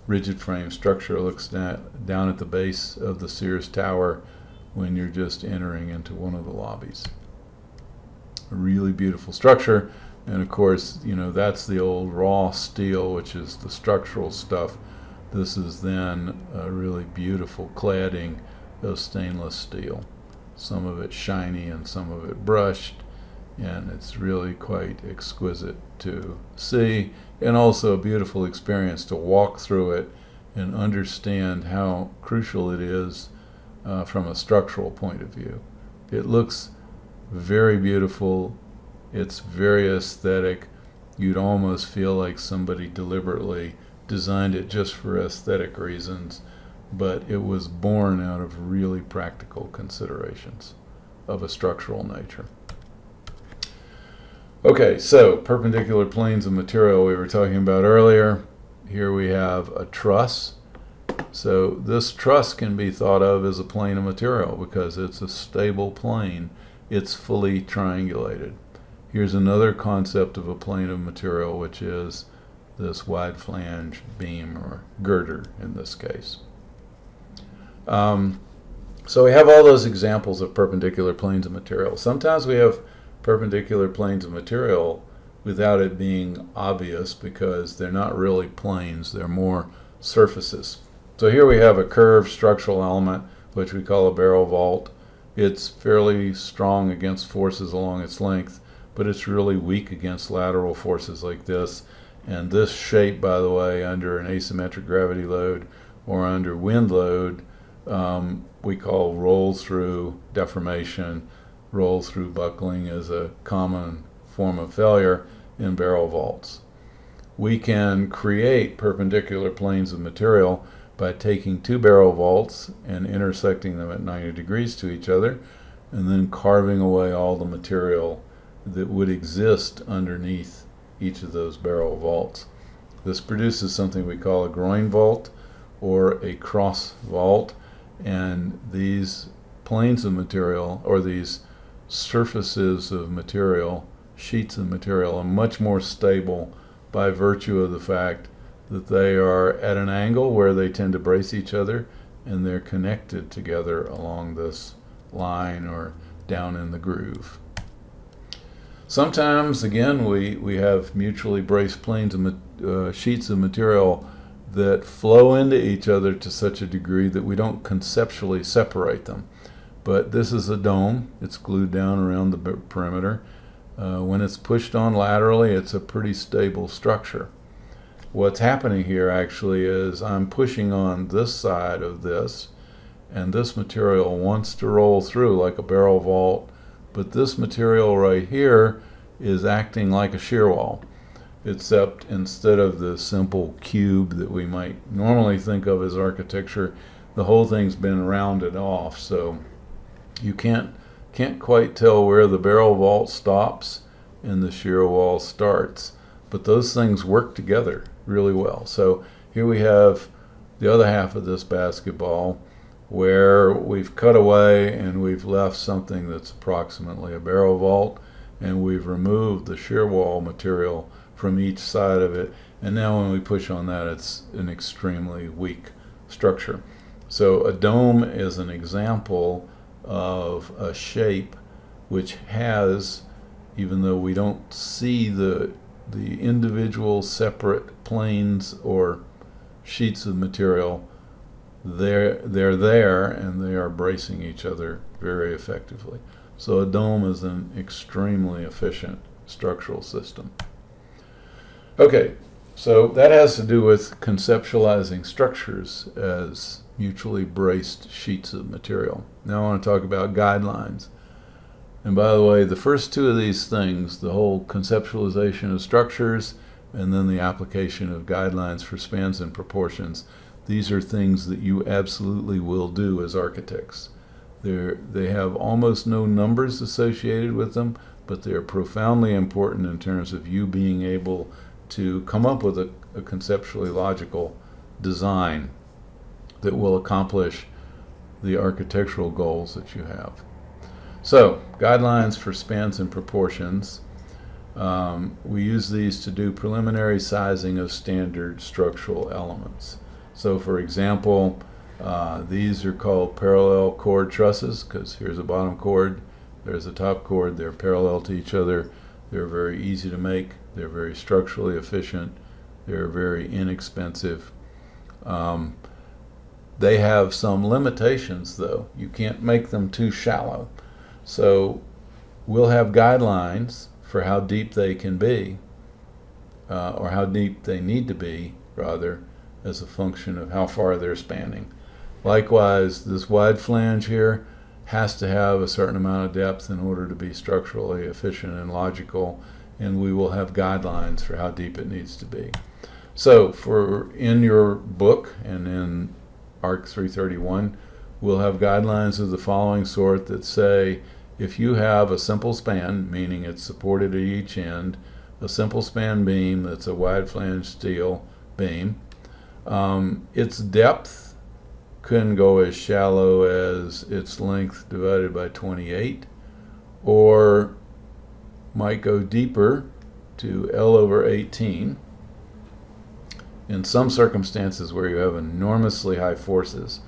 rigid frame structure looks down at the base of the Sears Tower when you're just entering into one of the lobbies. A really beautiful structure. And of course, you know, that's the old raw steel, which is the structural stuff. This is then a really beautiful cladding of stainless steel some of it shiny and some of it brushed and it's really quite exquisite to see and also a beautiful experience to walk through it and understand how crucial it is uh, from a structural point of view. It looks very beautiful. It's very aesthetic. You'd almost feel like somebody deliberately designed it just for aesthetic reasons but it was born out of really practical considerations of a structural nature. Okay, so perpendicular planes of material we were talking about earlier. Here we have a truss. So this truss can be thought of as a plane of material because it's a stable plane. It's fully triangulated. Here's another concept of a plane of material, which is this wide flange beam or girder in this case. Um, so we have all those examples of perpendicular planes of material. Sometimes we have perpendicular planes of material without it being obvious because they're not really planes, they're more surfaces. So here we have a curved structural element, which we call a barrel vault. It's fairly strong against forces along its length, but it's really weak against lateral forces like this. And this shape, by the way, under an asymmetric gravity load or under wind load, um, we call roll through deformation, roll through buckling is a common form of failure in barrel vaults. We can create perpendicular planes of material by taking two barrel vaults and intersecting them at 90 degrees to each other and then carving away all the material that would exist underneath each of those barrel vaults. This produces something we call a groin vault or a cross vault and these planes of material or these surfaces of material, sheets of material, are much more stable by virtue of the fact that they are at an angle where they tend to brace each other and they're connected together along this line or down in the groove. Sometimes, again, we, we have mutually braced planes of uh, sheets of material that flow into each other to such a degree that we don't conceptually separate them. But this is a dome. It's glued down around the perimeter. Uh, when it's pushed on laterally, it's a pretty stable structure. What's happening here actually is I'm pushing on this side of this, and this material wants to roll through like a barrel vault, but this material right here is acting like a shear wall except instead of the simple cube that we might normally think of as architecture, the whole thing's been rounded off. So you can't can't quite tell where the barrel vault stops and the shear wall starts. But those things work together really well. So here we have the other half of this basketball where we've cut away and we've left something that's approximately a barrel vault and we've removed the shear wall material from each side of it. And now when we push on that, it's an extremely weak structure. So a dome is an example of a shape which has, even though we don't see the, the individual separate planes or sheets of material, they're, they're there and they are bracing each other very effectively. So a dome is an extremely efficient structural system. Okay, so that has to do with conceptualizing structures as mutually braced sheets of material. Now I want to talk about guidelines. And by the way, the first two of these things, the whole conceptualization of structures and then the application of guidelines for spans and proportions, these are things that you absolutely will do as architects. They're, they have almost no numbers associated with them, but they're profoundly important in terms of you being able to come up with a, a conceptually logical design that will accomplish the architectural goals that you have. So, guidelines for spans and proportions. Um, we use these to do preliminary sizing of standard structural elements. So, for example, uh, these are called parallel chord trusses because here's a bottom chord, there's a top chord, they're parallel to each other. They're very easy to make. They're very structurally efficient. They're very inexpensive. Um, they have some limitations, though. You can't make them too shallow. So we'll have guidelines for how deep they can be, uh, or how deep they need to be, rather, as a function of how far they're spanning. Likewise, this wide flange here has to have a certain amount of depth in order to be structurally efficient and logical and we will have guidelines for how deep it needs to be. So for in your book and in ARC 331, we'll have guidelines of the following sort that say if you have a simple span, meaning it's supported at each end, a simple span beam that's a wide flange steel beam, um, its depth can go as shallow as its length divided by 28 or might go deeper to L over 18 in some circumstances where you have enormously high forces,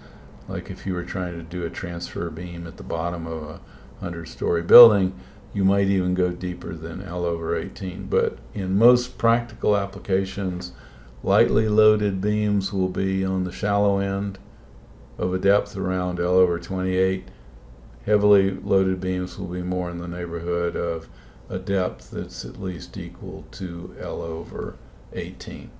like if you were trying to do a transfer beam at the bottom of a 100 story building, you might even go deeper than L over 18. But in most practical applications, lightly loaded beams will be on the shallow end of a depth around L over 28. Heavily loaded beams will be more in the neighborhood of a depth that's at least equal to L over 18.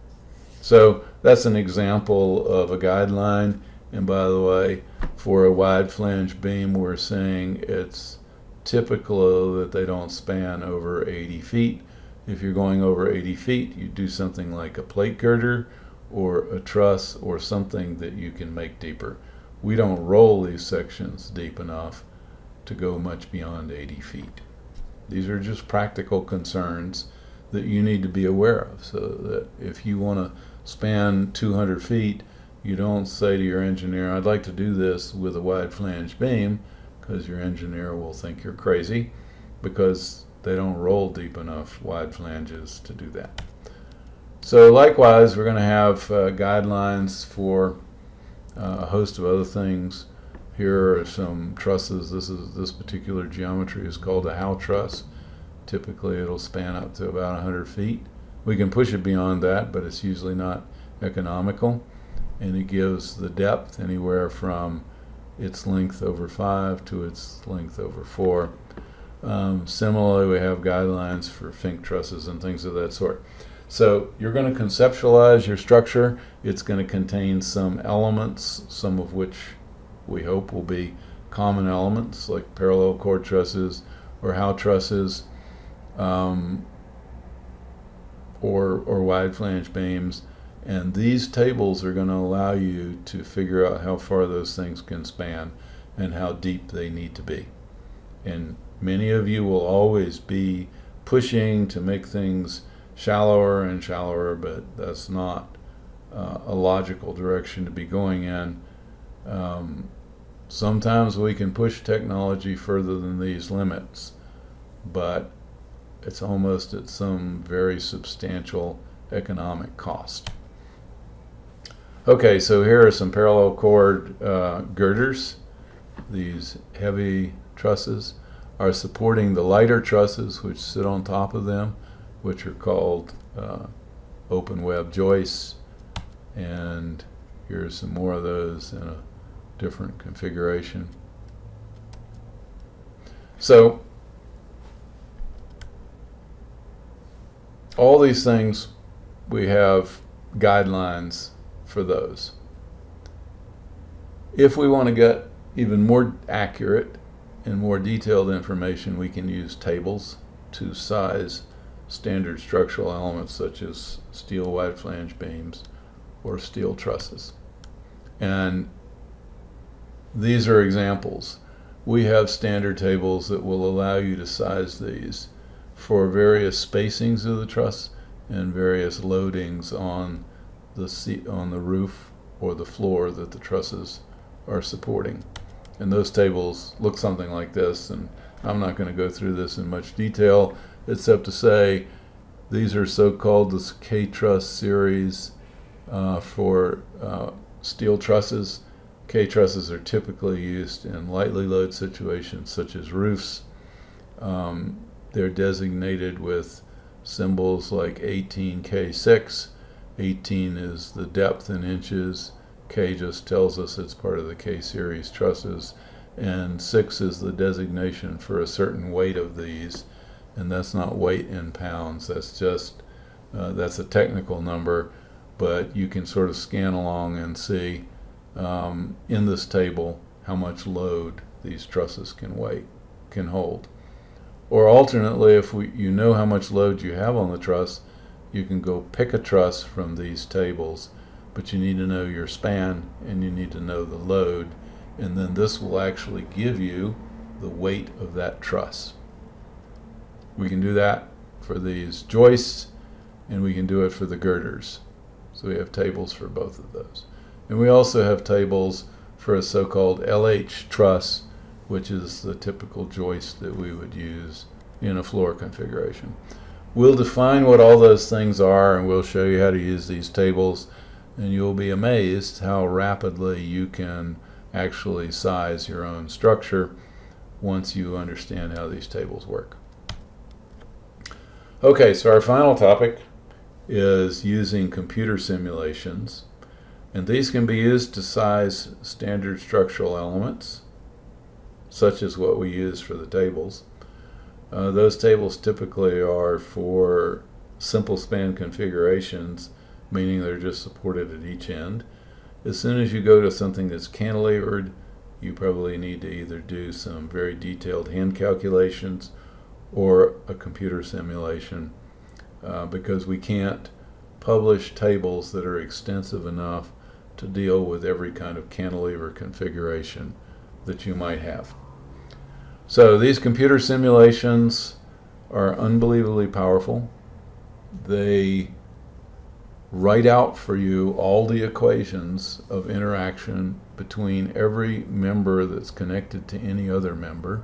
So that's an example of a guideline. And by the way, for a wide flange beam, we're saying it's typical that they don't span over 80 feet. If you're going over 80 feet, you do something like a plate girder or a truss or something that you can make deeper. We don't roll these sections deep enough to go much beyond 80 feet. These are just practical concerns that you need to be aware of so that if you want to span 200 feet, you don't say to your engineer, I'd like to do this with a wide flange beam, because your engineer will think you're crazy because they don't roll deep enough wide flanges to do that. So likewise, we're going to have uh, guidelines for uh, a host of other things. Here are some trusses. This is this particular geometry is called a Howe truss. Typically, it'll span up to about 100 feet. We can push it beyond that, but it's usually not economical. And it gives the depth anywhere from its length over 5 to its length over 4. Um, similarly, we have guidelines for Fink trusses and things of that sort. So you're going to conceptualize your structure. It's going to contain some elements, some of which we hope will be common elements like parallel chord trusses or Howe trusses um, or, or wide flange beams. And these tables are going to allow you to figure out how far those things can span and how deep they need to be. And many of you will always be pushing to make things shallower and shallower, but that's not uh, a logical direction to be going in. Um, sometimes we can push technology further than these limits, but it's almost at some very substantial economic cost. Okay, so here are some parallel chord uh, girders. These heavy trusses are supporting the lighter trusses which sit on top of them which are called uh, open web joists and here's some more of those in a different configuration so all these things we have guidelines for those if we want to get even more accurate and more detailed information we can use tables to size standard structural elements such as steel wide flange beams or steel trusses. And these are examples. We have standard tables that will allow you to size these for various spacings of the truss and various loadings on the seat, on the roof or the floor that the trusses are supporting. And those tables look something like this, and I'm not going to go through this in much detail except to say these are so-called the K-truss series uh, for uh, steel trusses. K-trusses are typically used in lightly load situations such as roofs. Um, they're designated with symbols like 18K6. 18 is the depth in inches. K just tells us it's part of the K-series trusses. And 6 is the designation for a certain weight of these and that's not weight in pounds. That's just, uh, that's a technical number, but you can sort of scan along and see um, in this table how much load these trusses can weight, can hold. Or alternately, if we, you know how much load you have on the truss, you can go pick a truss from these tables, but you need to know your span and you need to know the load, and then this will actually give you the weight of that truss. We can do that for these joists and we can do it for the girders. So we have tables for both of those. And we also have tables for a so-called LH truss, which is the typical joist that we would use in a floor configuration. We'll define what all those things are and we'll show you how to use these tables and you'll be amazed how rapidly you can actually size your own structure once you understand how these tables work. Okay, so our final topic is using computer simulations. And these can be used to size standard structural elements, such as what we use for the tables. Uh, those tables typically are for simple span configurations, meaning they're just supported at each end. As soon as you go to something that's cantilevered, you probably need to either do some very detailed hand calculations or a computer simulation uh, because we can't publish tables that are extensive enough to deal with every kind of cantilever configuration that you might have. So these computer simulations are unbelievably powerful. They write out for you all the equations of interaction between every member that's connected to any other member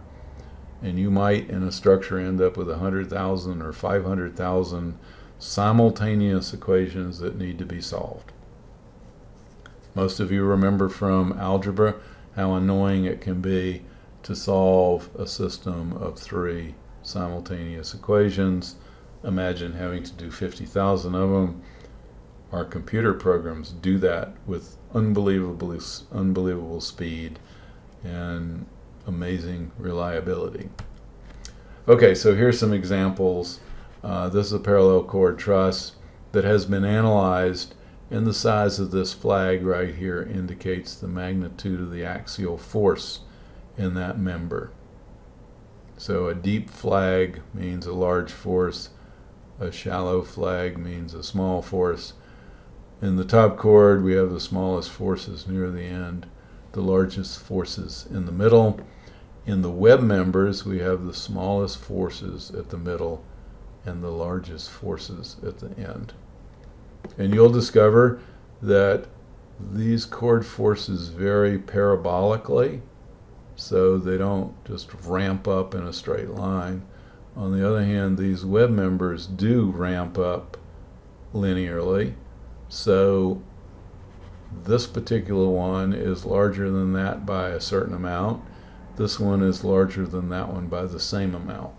and you might in a structure end up with 100,000 or 500,000 simultaneous equations that need to be solved. Most of you remember from algebra how annoying it can be to solve a system of three simultaneous equations. Imagine having to do 50,000 of them. Our computer programs do that with unbelievable, unbelievable speed and amazing reliability. Okay, so here's some examples. Uh, this is a parallel chord truss that has been analyzed and the size of this flag right here indicates the magnitude of the axial force in that member. So a deep flag means a large force, a shallow flag means a small force. In the top chord we have the smallest forces near the end, the largest forces in the middle. In the web members we have the smallest forces at the middle and the largest forces at the end. And you'll discover that these chord forces vary parabolically, so they don't just ramp up in a straight line. On the other hand, these web members do ramp up linearly, so this particular one is larger than that by a certain amount. This one is larger than that one by the same amount.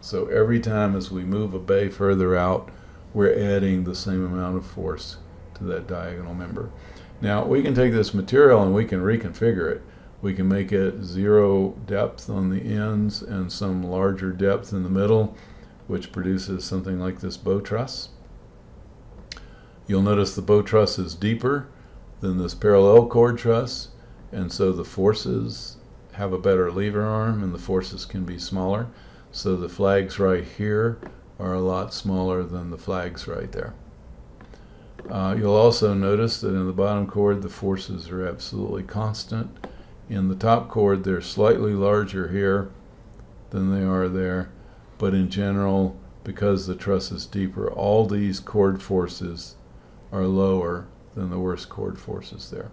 So every time as we move a bay further out, we're adding the same amount of force to that diagonal member. Now we can take this material and we can reconfigure it. We can make it zero depth on the ends and some larger depth in the middle, which produces something like this bow truss. You'll notice the bow truss is deeper than this parallel chord truss, and so the forces have a better lever arm and the forces can be smaller. So the flags right here are a lot smaller than the flags right there. Uh, you'll also notice that in the bottom chord the forces are absolutely constant. In the top chord they're slightly larger here than they are there, but in general, because the truss is deeper, all these chord forces are lower than the worst chord forces there.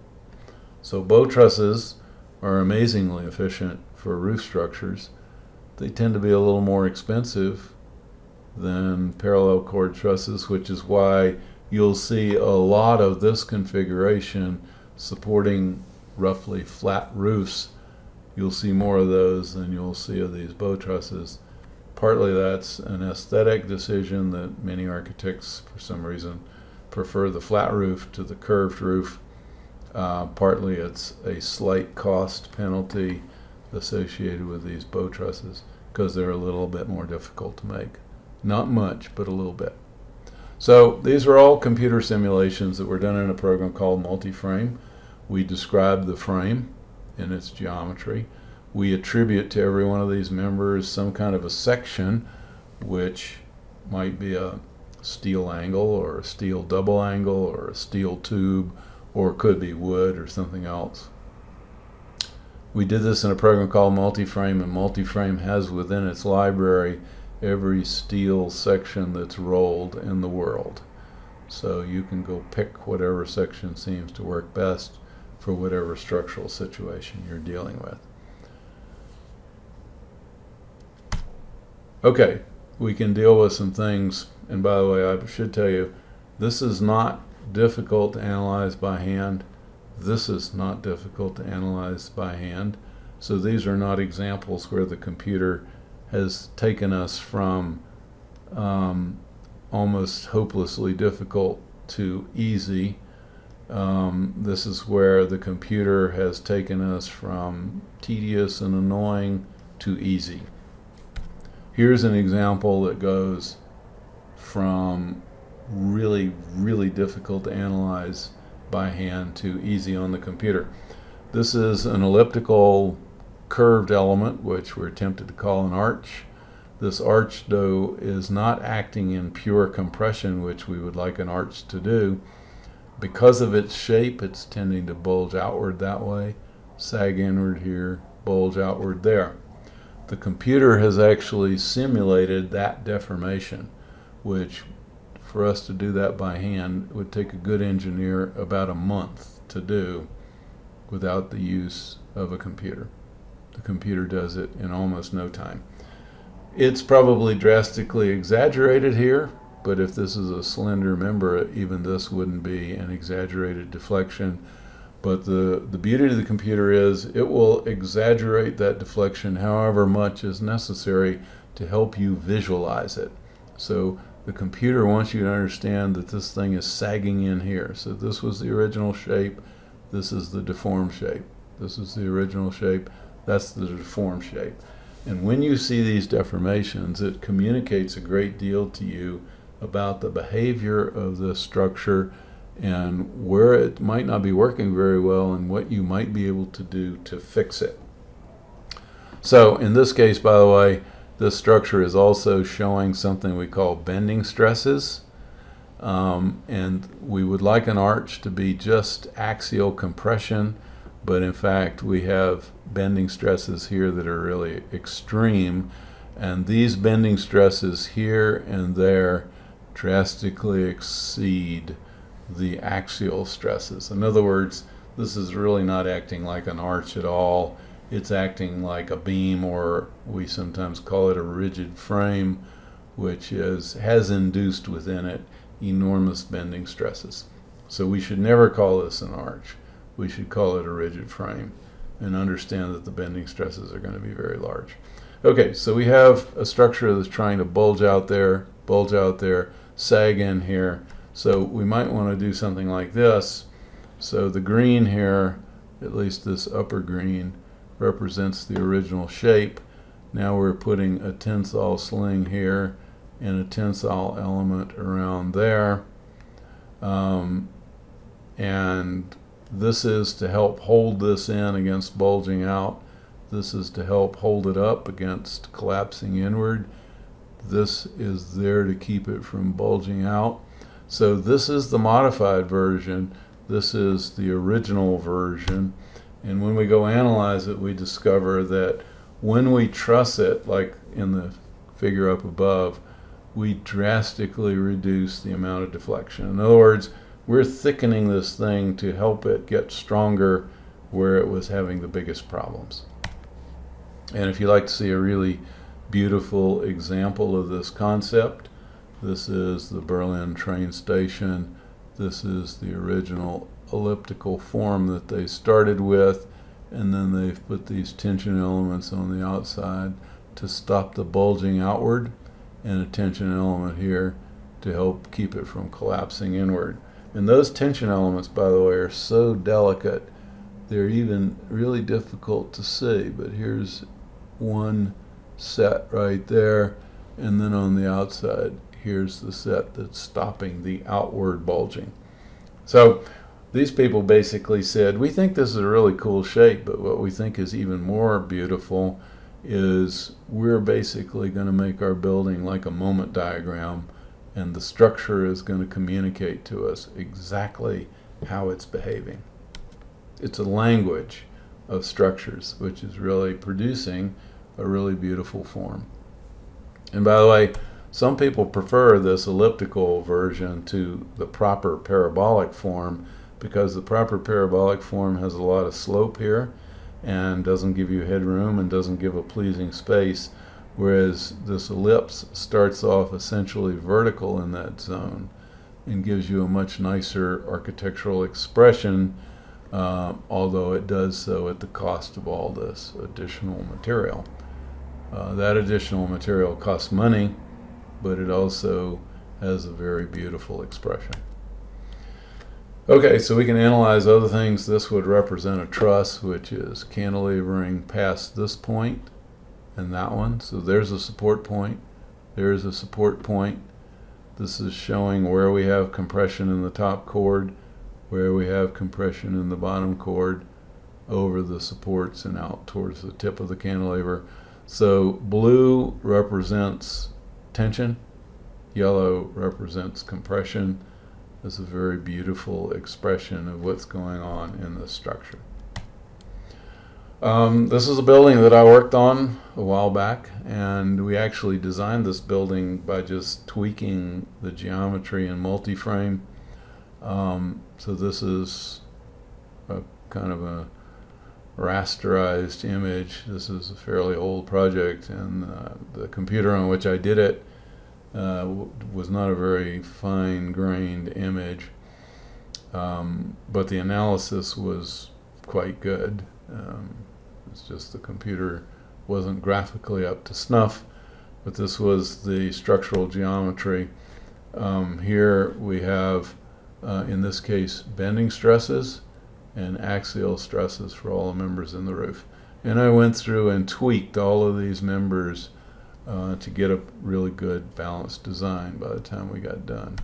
So bow trusses are amazingly efficient for roof structures. They tend to be a little more expensive than parallel chord trusses, which is why you'll see a lot of this configuration supporting roughly flat roofs. You'll see more of those than you'll see of these bow trusses. Partly that's an aesthetic decision that many architects, for some reason, prefer the flat roof to the curved roof. Uh, partly it's a slight cost penalty associated with these bow trusses because they're a little bit more difficult to make. Not much, but a little bit. So these are all computer simulations that were done in a program called Multiframe. We describe the frame in its geometry. We attribute to every one of these members some kind of a section, which might be a steel angle or a steel double angle or a steel tube or it could be wood or something else. We did this in a program called Multiframe and Multiframe has within its library every steel section that's rolled in the world. So you can go pick whatever section seems to work best for whatever structural situation you're dealing with. Okay, we can deal with some things. And by the way, I should tell you, this is not difficult to analyze by hand. This is not difficult to analyze by hand. So these are not examples where the computer has taken us from um, almost hopelessly difficult to easy. Um, this is where the computer has taken us from tedious and annoying to easy. Here's an example that goes from really, really difficult to analyze by hand to easy on the computer. This is an elliptical curved element, which we're tempted to call an arch. This arch, though, is not acting in pure compression, which we would like an arch to do. Because of its shape, it's tending to bulge outward that way, sag inward here, bulge outward there. The computer has actually simulated that deformation, which for us to do that by hand would take a good engineer about a month to do without the use of a computer. The computer does it in almost no time. It's probably drastically exaggerated here, but if this is a slender member, even this wouldn't be an exaggerated deflection. But the, the beauty of the computer is it will exaggerate that deflection however much is necessary to help you visualize it. So the computer wants you to understand that this thing is sagging in here. So this was the original shape. This is the deformed shape. This is the original shape. That's the deformed shape. And when you see these deformations, it communicates a great deal to you about the behavior of the structure and where it might not be working very well and what you might be able to do to fix it. So in this case, by the way, this structure is also showing something we call bending stresses. Um, and we would like an arch to be just axial compression, but in fact we have bending stresses here that are really extreme. And these bending stresses here and there drastically exceed the axial stresses. In other words, this is really not acting like an arch at all. It's acting like a beam, or we sometimes call it a rigid frame, which is has induced within it enormous bending stresses. So we should never call this an arch. We should call it a rigid frame and understand that the bending stresses are going to be very large. Okay, so we have a structure that's trying to bulge out there, bulge out there, sag in here, so we might want to do something like this. So the green here, at least this upper green, represents the original shape. Now we're putting a tensile sling here and a tensile element around there. Um, and this is to help hold this in against bulging out. This is to help hold it up against collapsing inward. This is there to keep it from bulging out. So this is the modified version. This is the original version. And when we go analyze it, we discover that when we truss it, like in the figure up above, we drastically reduce the amount of deflection. In other words, we're thickening this thing to help it get stronger where it was having the biggest problems. And if you like to see a really beautiful example of this concept, this is the Berlin train station. This is the original elliptical form that they started with and then they've put these tension elements on the outside to stop the bulging outward and a tension element here to help keep it from collapsing inward. And those tension elements, by the way, are so delicate, they're even really difficult to see. But here's one set right there, and then on the outside, here's the set that's stopping the outward bulging. So these people basically said, we think this is a really cool shape, but what we think is even more beautiful is we're basically going to make our building like a moment diagram and the structure is going to communicate to us exactly how it's behaving. It's a language of structures which is really producing a really beautiful form. And by the way, some people prefer this elliptical version to the proper parabolic form because the proper parabolic form has a lot of slope here and doesn't give you headroom and doesn't give a pleasing space whereas this ellipse starts off essentially vertical in that zone and gives you a much nicer architectural expression uh, although it does so at the cost of all this additional material. Uh, that additional material costs money but it also has a very beautiful expression. Okay, so we can analyze other things. This would represent a truss, which is cantilevering past this point and that one. So there's a support point. There's a support point. This is showing where we have compression in the top chord, where we have compression in the bottom chord, over the supports and out towards the tip of the cantilever. So blue represents tension. Yellow represents compression. This is a very beautiful expression of what's going on in the structure. Um, this is a building that I worked on a while back, and we actually designed this building by just tweaking the geometry in multi-frame. Um, so this is a kind of a rasterized image. This is a fairly old project, and uh, the computer on which I did it uh, was not a very fine-grained image. Um, but the analysis was quite good. Um, it's just the computer wasn't graphically up to snuff, but this was the structural geometry. Um, here we have, uh, in this case, bending stresses and axial stresses for all the members in the roof. And I went through and tweaked all of these members uh, to get a really good balanced design by the time we got done.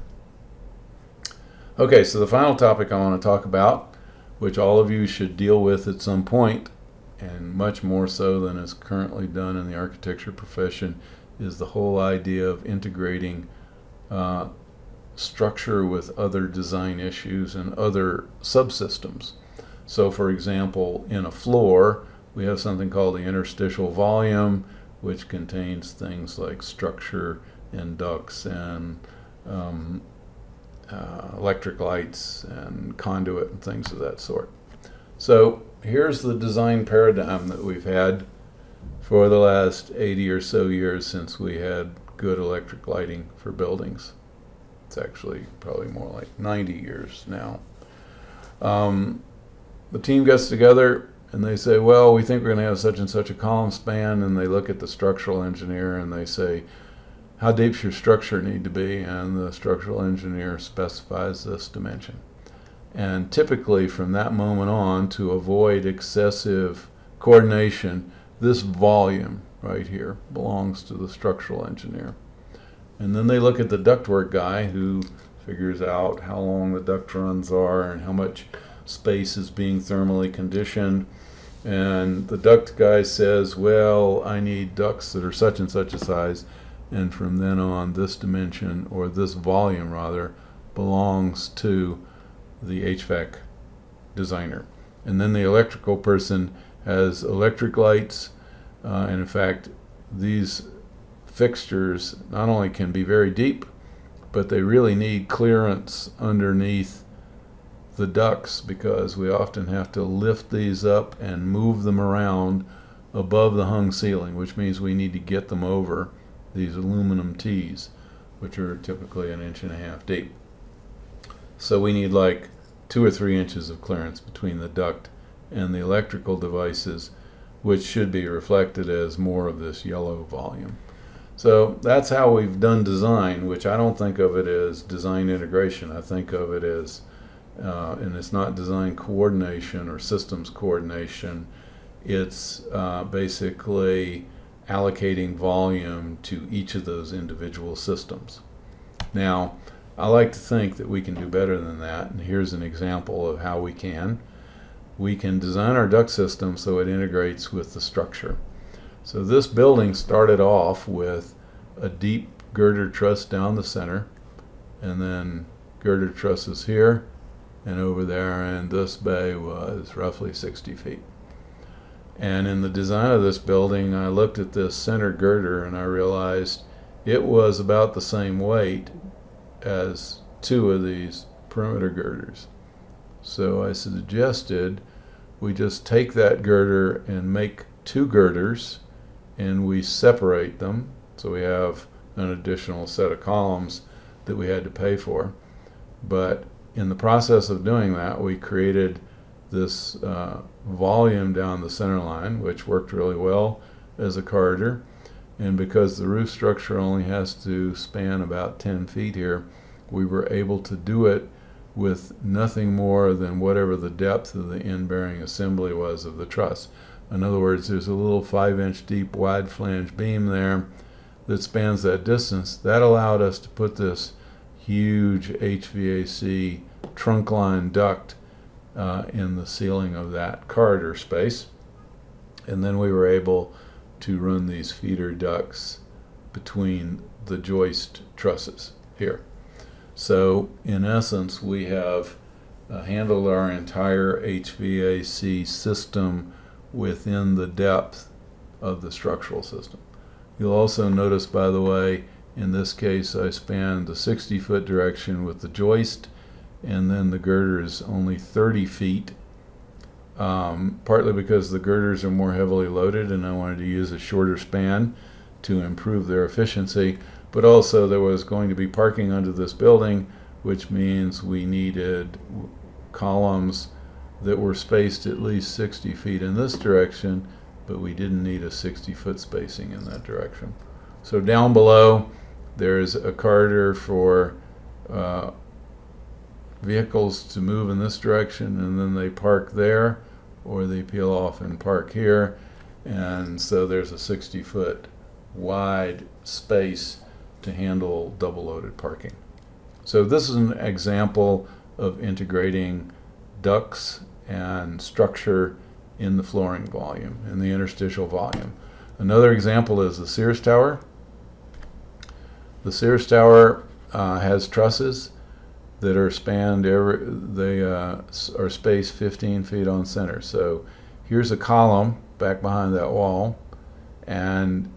Okay, so the final topic I want to talk about, which all of you should deal with at some point, and much more so than is currently done in the architecture profession, is the whole idea of integrating uh, structure with other design issues and other subsystems. So for example, in a floor, we have something called the interstitial volume, which contains things like structure and ducts and um, uh, electric lights and conduit and things of that sort. So here's the design paradigm that we've had for the last 80 or so years since we had good electric lighting for buildings. It's actually probably more like 90 years now. Um, the team gets together and they say, well, we think we're going to have such and such a column span, and they look at the structural engineer and they say, how deep's your structure need to be? And the structural engineer specifies this dimension. And typically from that moment on, to avoid excessive coordination, this volume right here belongs to the structural engineer. And then they look at the ductwork guy who figures out how long the duct runs are and how much space is being thermally conditioned and the duct guy says, well, I need ducts that are such and such a size, and from then on, this dimension, or this volume rather, belongs to the HVAC designer. And then the electrical person has electric lights, uh, and in fact, these fixtures not only can be very deep, but they really need clearance underneath the ducts because we often have to lift these up and move them around above the hung ceiling, which means we need to get them over these aluminum T's, which are typically an inch and a half deep. So we need like two or three inches of clearance between the duct and the electrical devices, which should be reflected as more of this yellow volume. So that's how we've done design, which I don't think of it as design integration. I think of it as uh, and it's not design coordination or systems coordination. It's uh, basically allocating volume to each of those individual systems. Now, I like to think that we can do better than that, and here's an example of how we can. We can design our duct system so it integrates with the structure. So this building started off with a deep girder truss down the center, and then girder trusses here, and over there and this bay was roughly 60 feet. And in the design of this building, I looked at this center girder and I realized it was about the same weight as two of these perimeter girders. So I suggested we just take that girder and make two girders and we separate them. So we have an additional set of columns that we had to pay for. But in the process of doing that, we created this uh, volume down the center line, which worked really well as a corridor. And because the roof structure only has to span about 10 feet here, we were able to do it with nothing more than whatever the depth of the end bearing assembly was of the truss. In other words, there's a little 5 inch deep wide flange beam there that spans that distance. That allowed us to put this huge HVAC trunk line duct uh, in the ceiling of that corridor space. And then we were able to run these feeder ducts between the joist trusses here. So in essence, we have uh, handled our entire HVAC system within the depth of the structural system. You'll also notice, by the way, in this case, I spanned the 60 foot direction with the joist, and then the girder is only 30 feet, um, partly because the girders are more heavily loaded and I wanted to use a shorter span to improve their efficiency, but also there was going to be parking under this building which means we needed columns that were spaced at least 60 feet in this direction, but we didn't need a 60 foot spacing in that direction. So down below, there's a corridor for uh, vehicles to move in this direction and then they park there or they peel off and park here and so there's a 60 foot wide space to handle double loaded parking. So this is an example of integrating ducts and structure in the flooring volume, in the interstitial volume. Another example is the Sears Tower. The Sears Tower uh, has trusses that are spanned every they uh, are spaced 15 feet on center. So here's a column back behind that wall and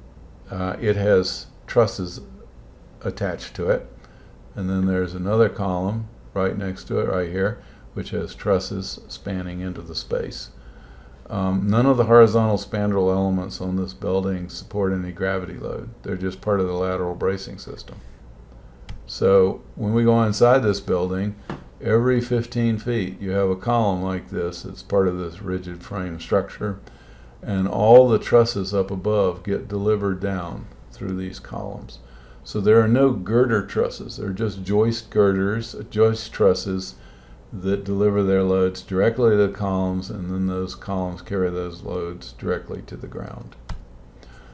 uh, it has trusses attached to it. And then there's another column right next to it right here which has trusses spanning into the space um, none of the horizontal spandrel elements on this building support any gravity load they're just part of the lateral bracing system so when we go inside this building, every 15 feet you have a column like this. It's part of this rigid frame structure. And all the trusses up above get delivered down through these columns. So there are no girder trusses. They're just joist girders, joist trusses that deliver their loads directly to the columns and then those columns carry those loads directly to the ground.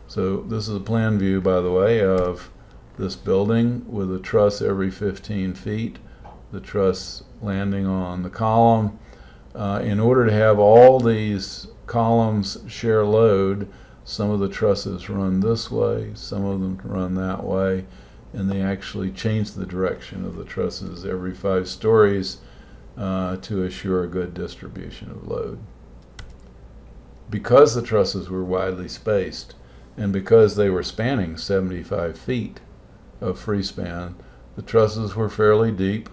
So this is a plan view, by the way, of this building with a truss every 15 feet, the truss landing on the column. Uh, in order to have all these columns share load, some of the trusses run this way, some of them run that way, and they actually change the direction of the trusses every five stories uh, to assure a good distribution of load. Because the trusses were widely spaced, and because they were spanning 75 feet, of free span. The trusses were fairly deep,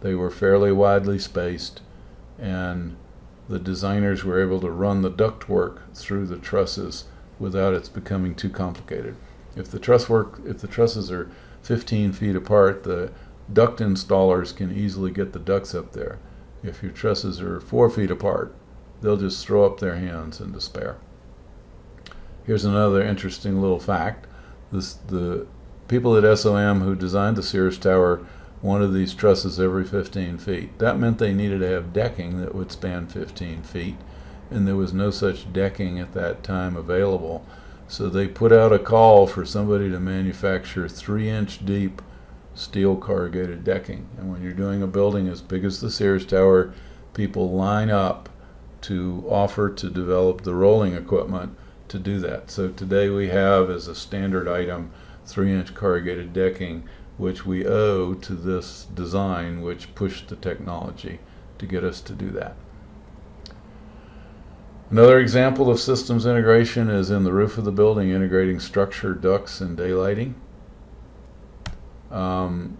they were fairly widely spaced, and the designers were able to run the ductwork through the trusses without it's becoming too complicated. If the truss work, if the trusses are 15 feet apart, the duct installers can easily get the ducts up there. If your trusses are four feet apart, they'll just throw up their hands in despair. Here's another interesting little fact. This, the people at SOM who designed the Sears Tower wanted these trusses every 15 feet. That meant they needed to have decking that would span 15 feet, and there was no such decking at that time available. So they put out a call for somebody to manufacture three inch deep steel corrugated decking. And when you're doing a building as big as the Sears Tower, people line up to offer to develop the rolling equipment to do that. So today we have as a standard item three inch corrugated decking, which we owe to this design, which pushed the technology to get us to do that. Another example of systems integration is in the roof of the building, integrating structure, ducts, and daylighting. Um,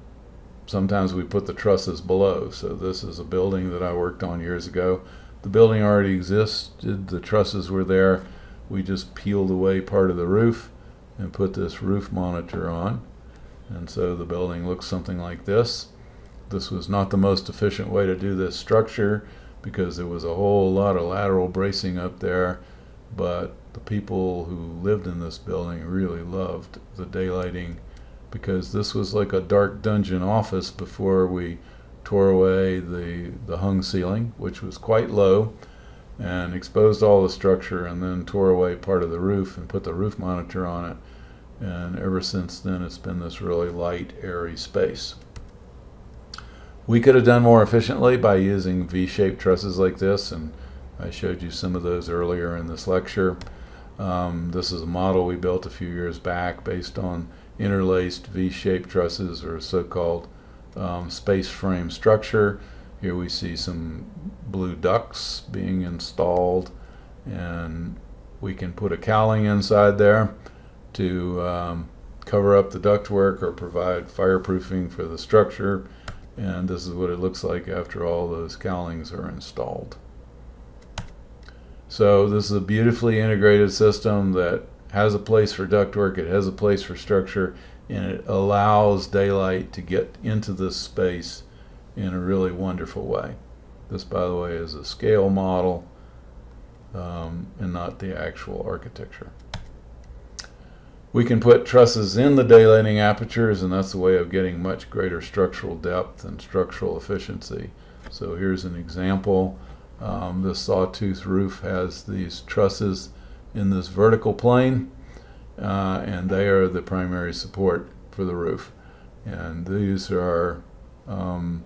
sometimes we put the trusses below. So this is a building that I worked on years ago. The building already existed, the trusses were there. We just peeled away part of the roof and put this roof monitor on. And so the building looks something like this. This was not the most efficient way to do this structure because there was a whole lot of lateral bracing up there, but the people who lived in this building really loved the daylighting because this was like a dark dungeon office before we tore away the, the hung ceiling, which was quite low, and exposed all the structure and then tore away part of the roof and put the roof monitor on it. And ever since then, it's been this really light, airy space. We could have done more efficiently by using V-shaped trusses like this, and I showed you some of those earlier in this lecture. Um, this is a model we built a few years back based on interlaced V-shaped trusses or so-called um, space frame structure. Here we see some blue ducts being installed and we can put a cowling inside there to um, cover up the ductwork or provide fireproofing for the structure and this is what it looks like after all those cowlings are installed. So this is a beautifully integrated system that has a place for ductwork, it has a place for structure, and it allows daylight to get into this space in a really wonderful way. This, by the way, is a scale model um, and not the actual architecture. We can put trusses in the daylighting apertures, and that's a way of getting much greater structural depth and structural efficiency. So here's an example. Um, this sawtooth roof has these trusses in this vertical plane, uh, and they are the primary support for the roof. And these are um,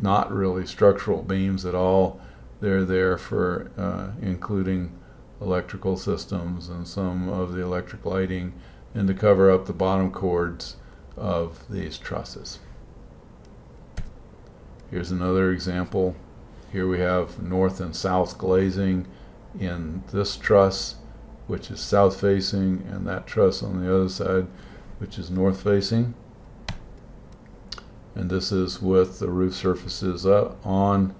not really structural beams at all. They're there for uh, including electrical systems and some of the electric lighting and to cover up the bottom chords of these trusses. Here's another example. Here we have north and south glazing in this truss, which is south facing, and that truss on the other side, which is north facing. And this is with the roof surfaces up on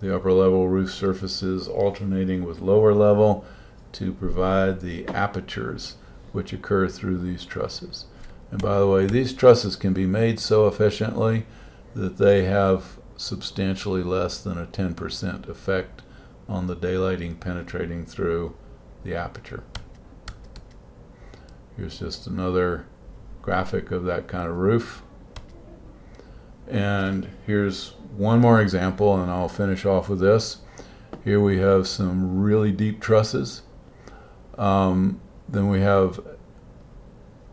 the upper level roof surfaces alternating with lower level to provide the apertures which occur through these trusses. And by the way, these trusses can be made so efficiently that they have substantially less than a 10% effect on the daylighting penetrating through the aperture. Here's just another graphic of that kind of roof. And here's one more example, and I'll finish off with this. Here we have some really deep trusses. Um, then we have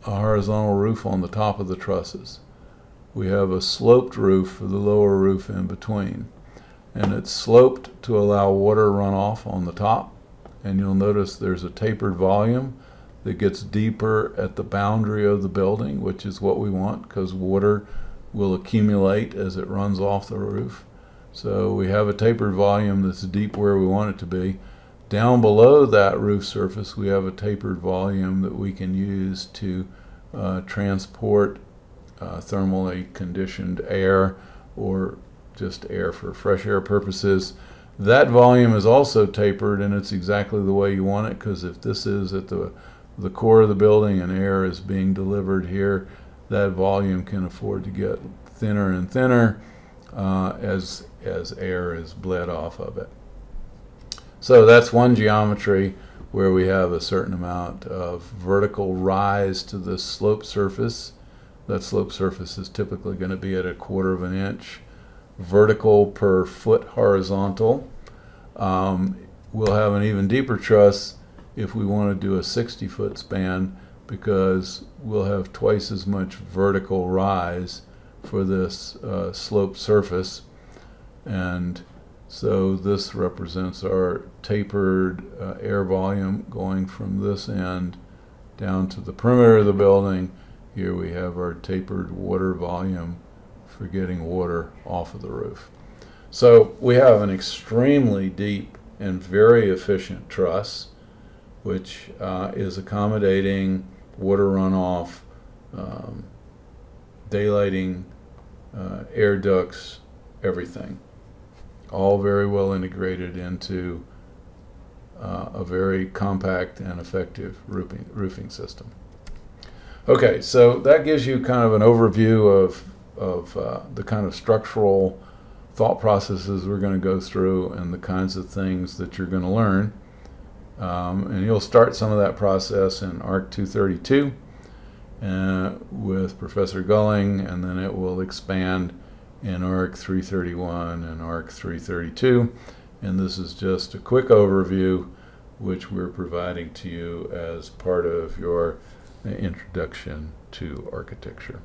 a horizontal roof on the top of the trusses. We have a sloped roof for the lower roof in between. And it's sloped to allow water runoff on the top. And you'll notice there's a tapered volume that gets deeper at the boundary of the building, which is what we want because water will accumulate as it runs off the roof. So we have a tapered volume that's deep where we want it to be. Down below that roof surface, we have a tapered volume that we can use to uh, transport uh, thermally conditioned air or just air for fresh air purposes. That volume is also tapered and it's exactly the way you want it because if this is at the, the core of the building and air is being delivered here, that volume can afford to get thinner and thinner uh, as, as air is bled off of it. So that's one geometry where we have a certain amount of vertical rise to the slope surface. That slope surface is typically going to be at a quarter of an inch vertical per foot horizontal. Um, we'll have an even deeper truss if we want to do a 60 foot span because we'll have twice as much vertical rise for this uh, sloped surface and so this represents our tapered uh, air volume going from this end down to the perimeter of the building. Here we have our tapered water volume for getting water off of the roof. So we have an extremely deep and very efficient truss, which uh, is accommodating water runoff, um, daylighting, uh, air ducts, everything all very well integrated into uh, a very compact and effective roofing, roofing system. Okay, so that gives you kind of an overview of, of uh, the kind of structural thought processes we're going to go through and the kinds of things that you're going to learn. Um, and you'll start some of that process in ARC 232 uh, with Professor Gulling, and then it will expand in ARC 331 and ARC 332. And this is just a quick overview which we're providing to you as part of your introduction to architecture.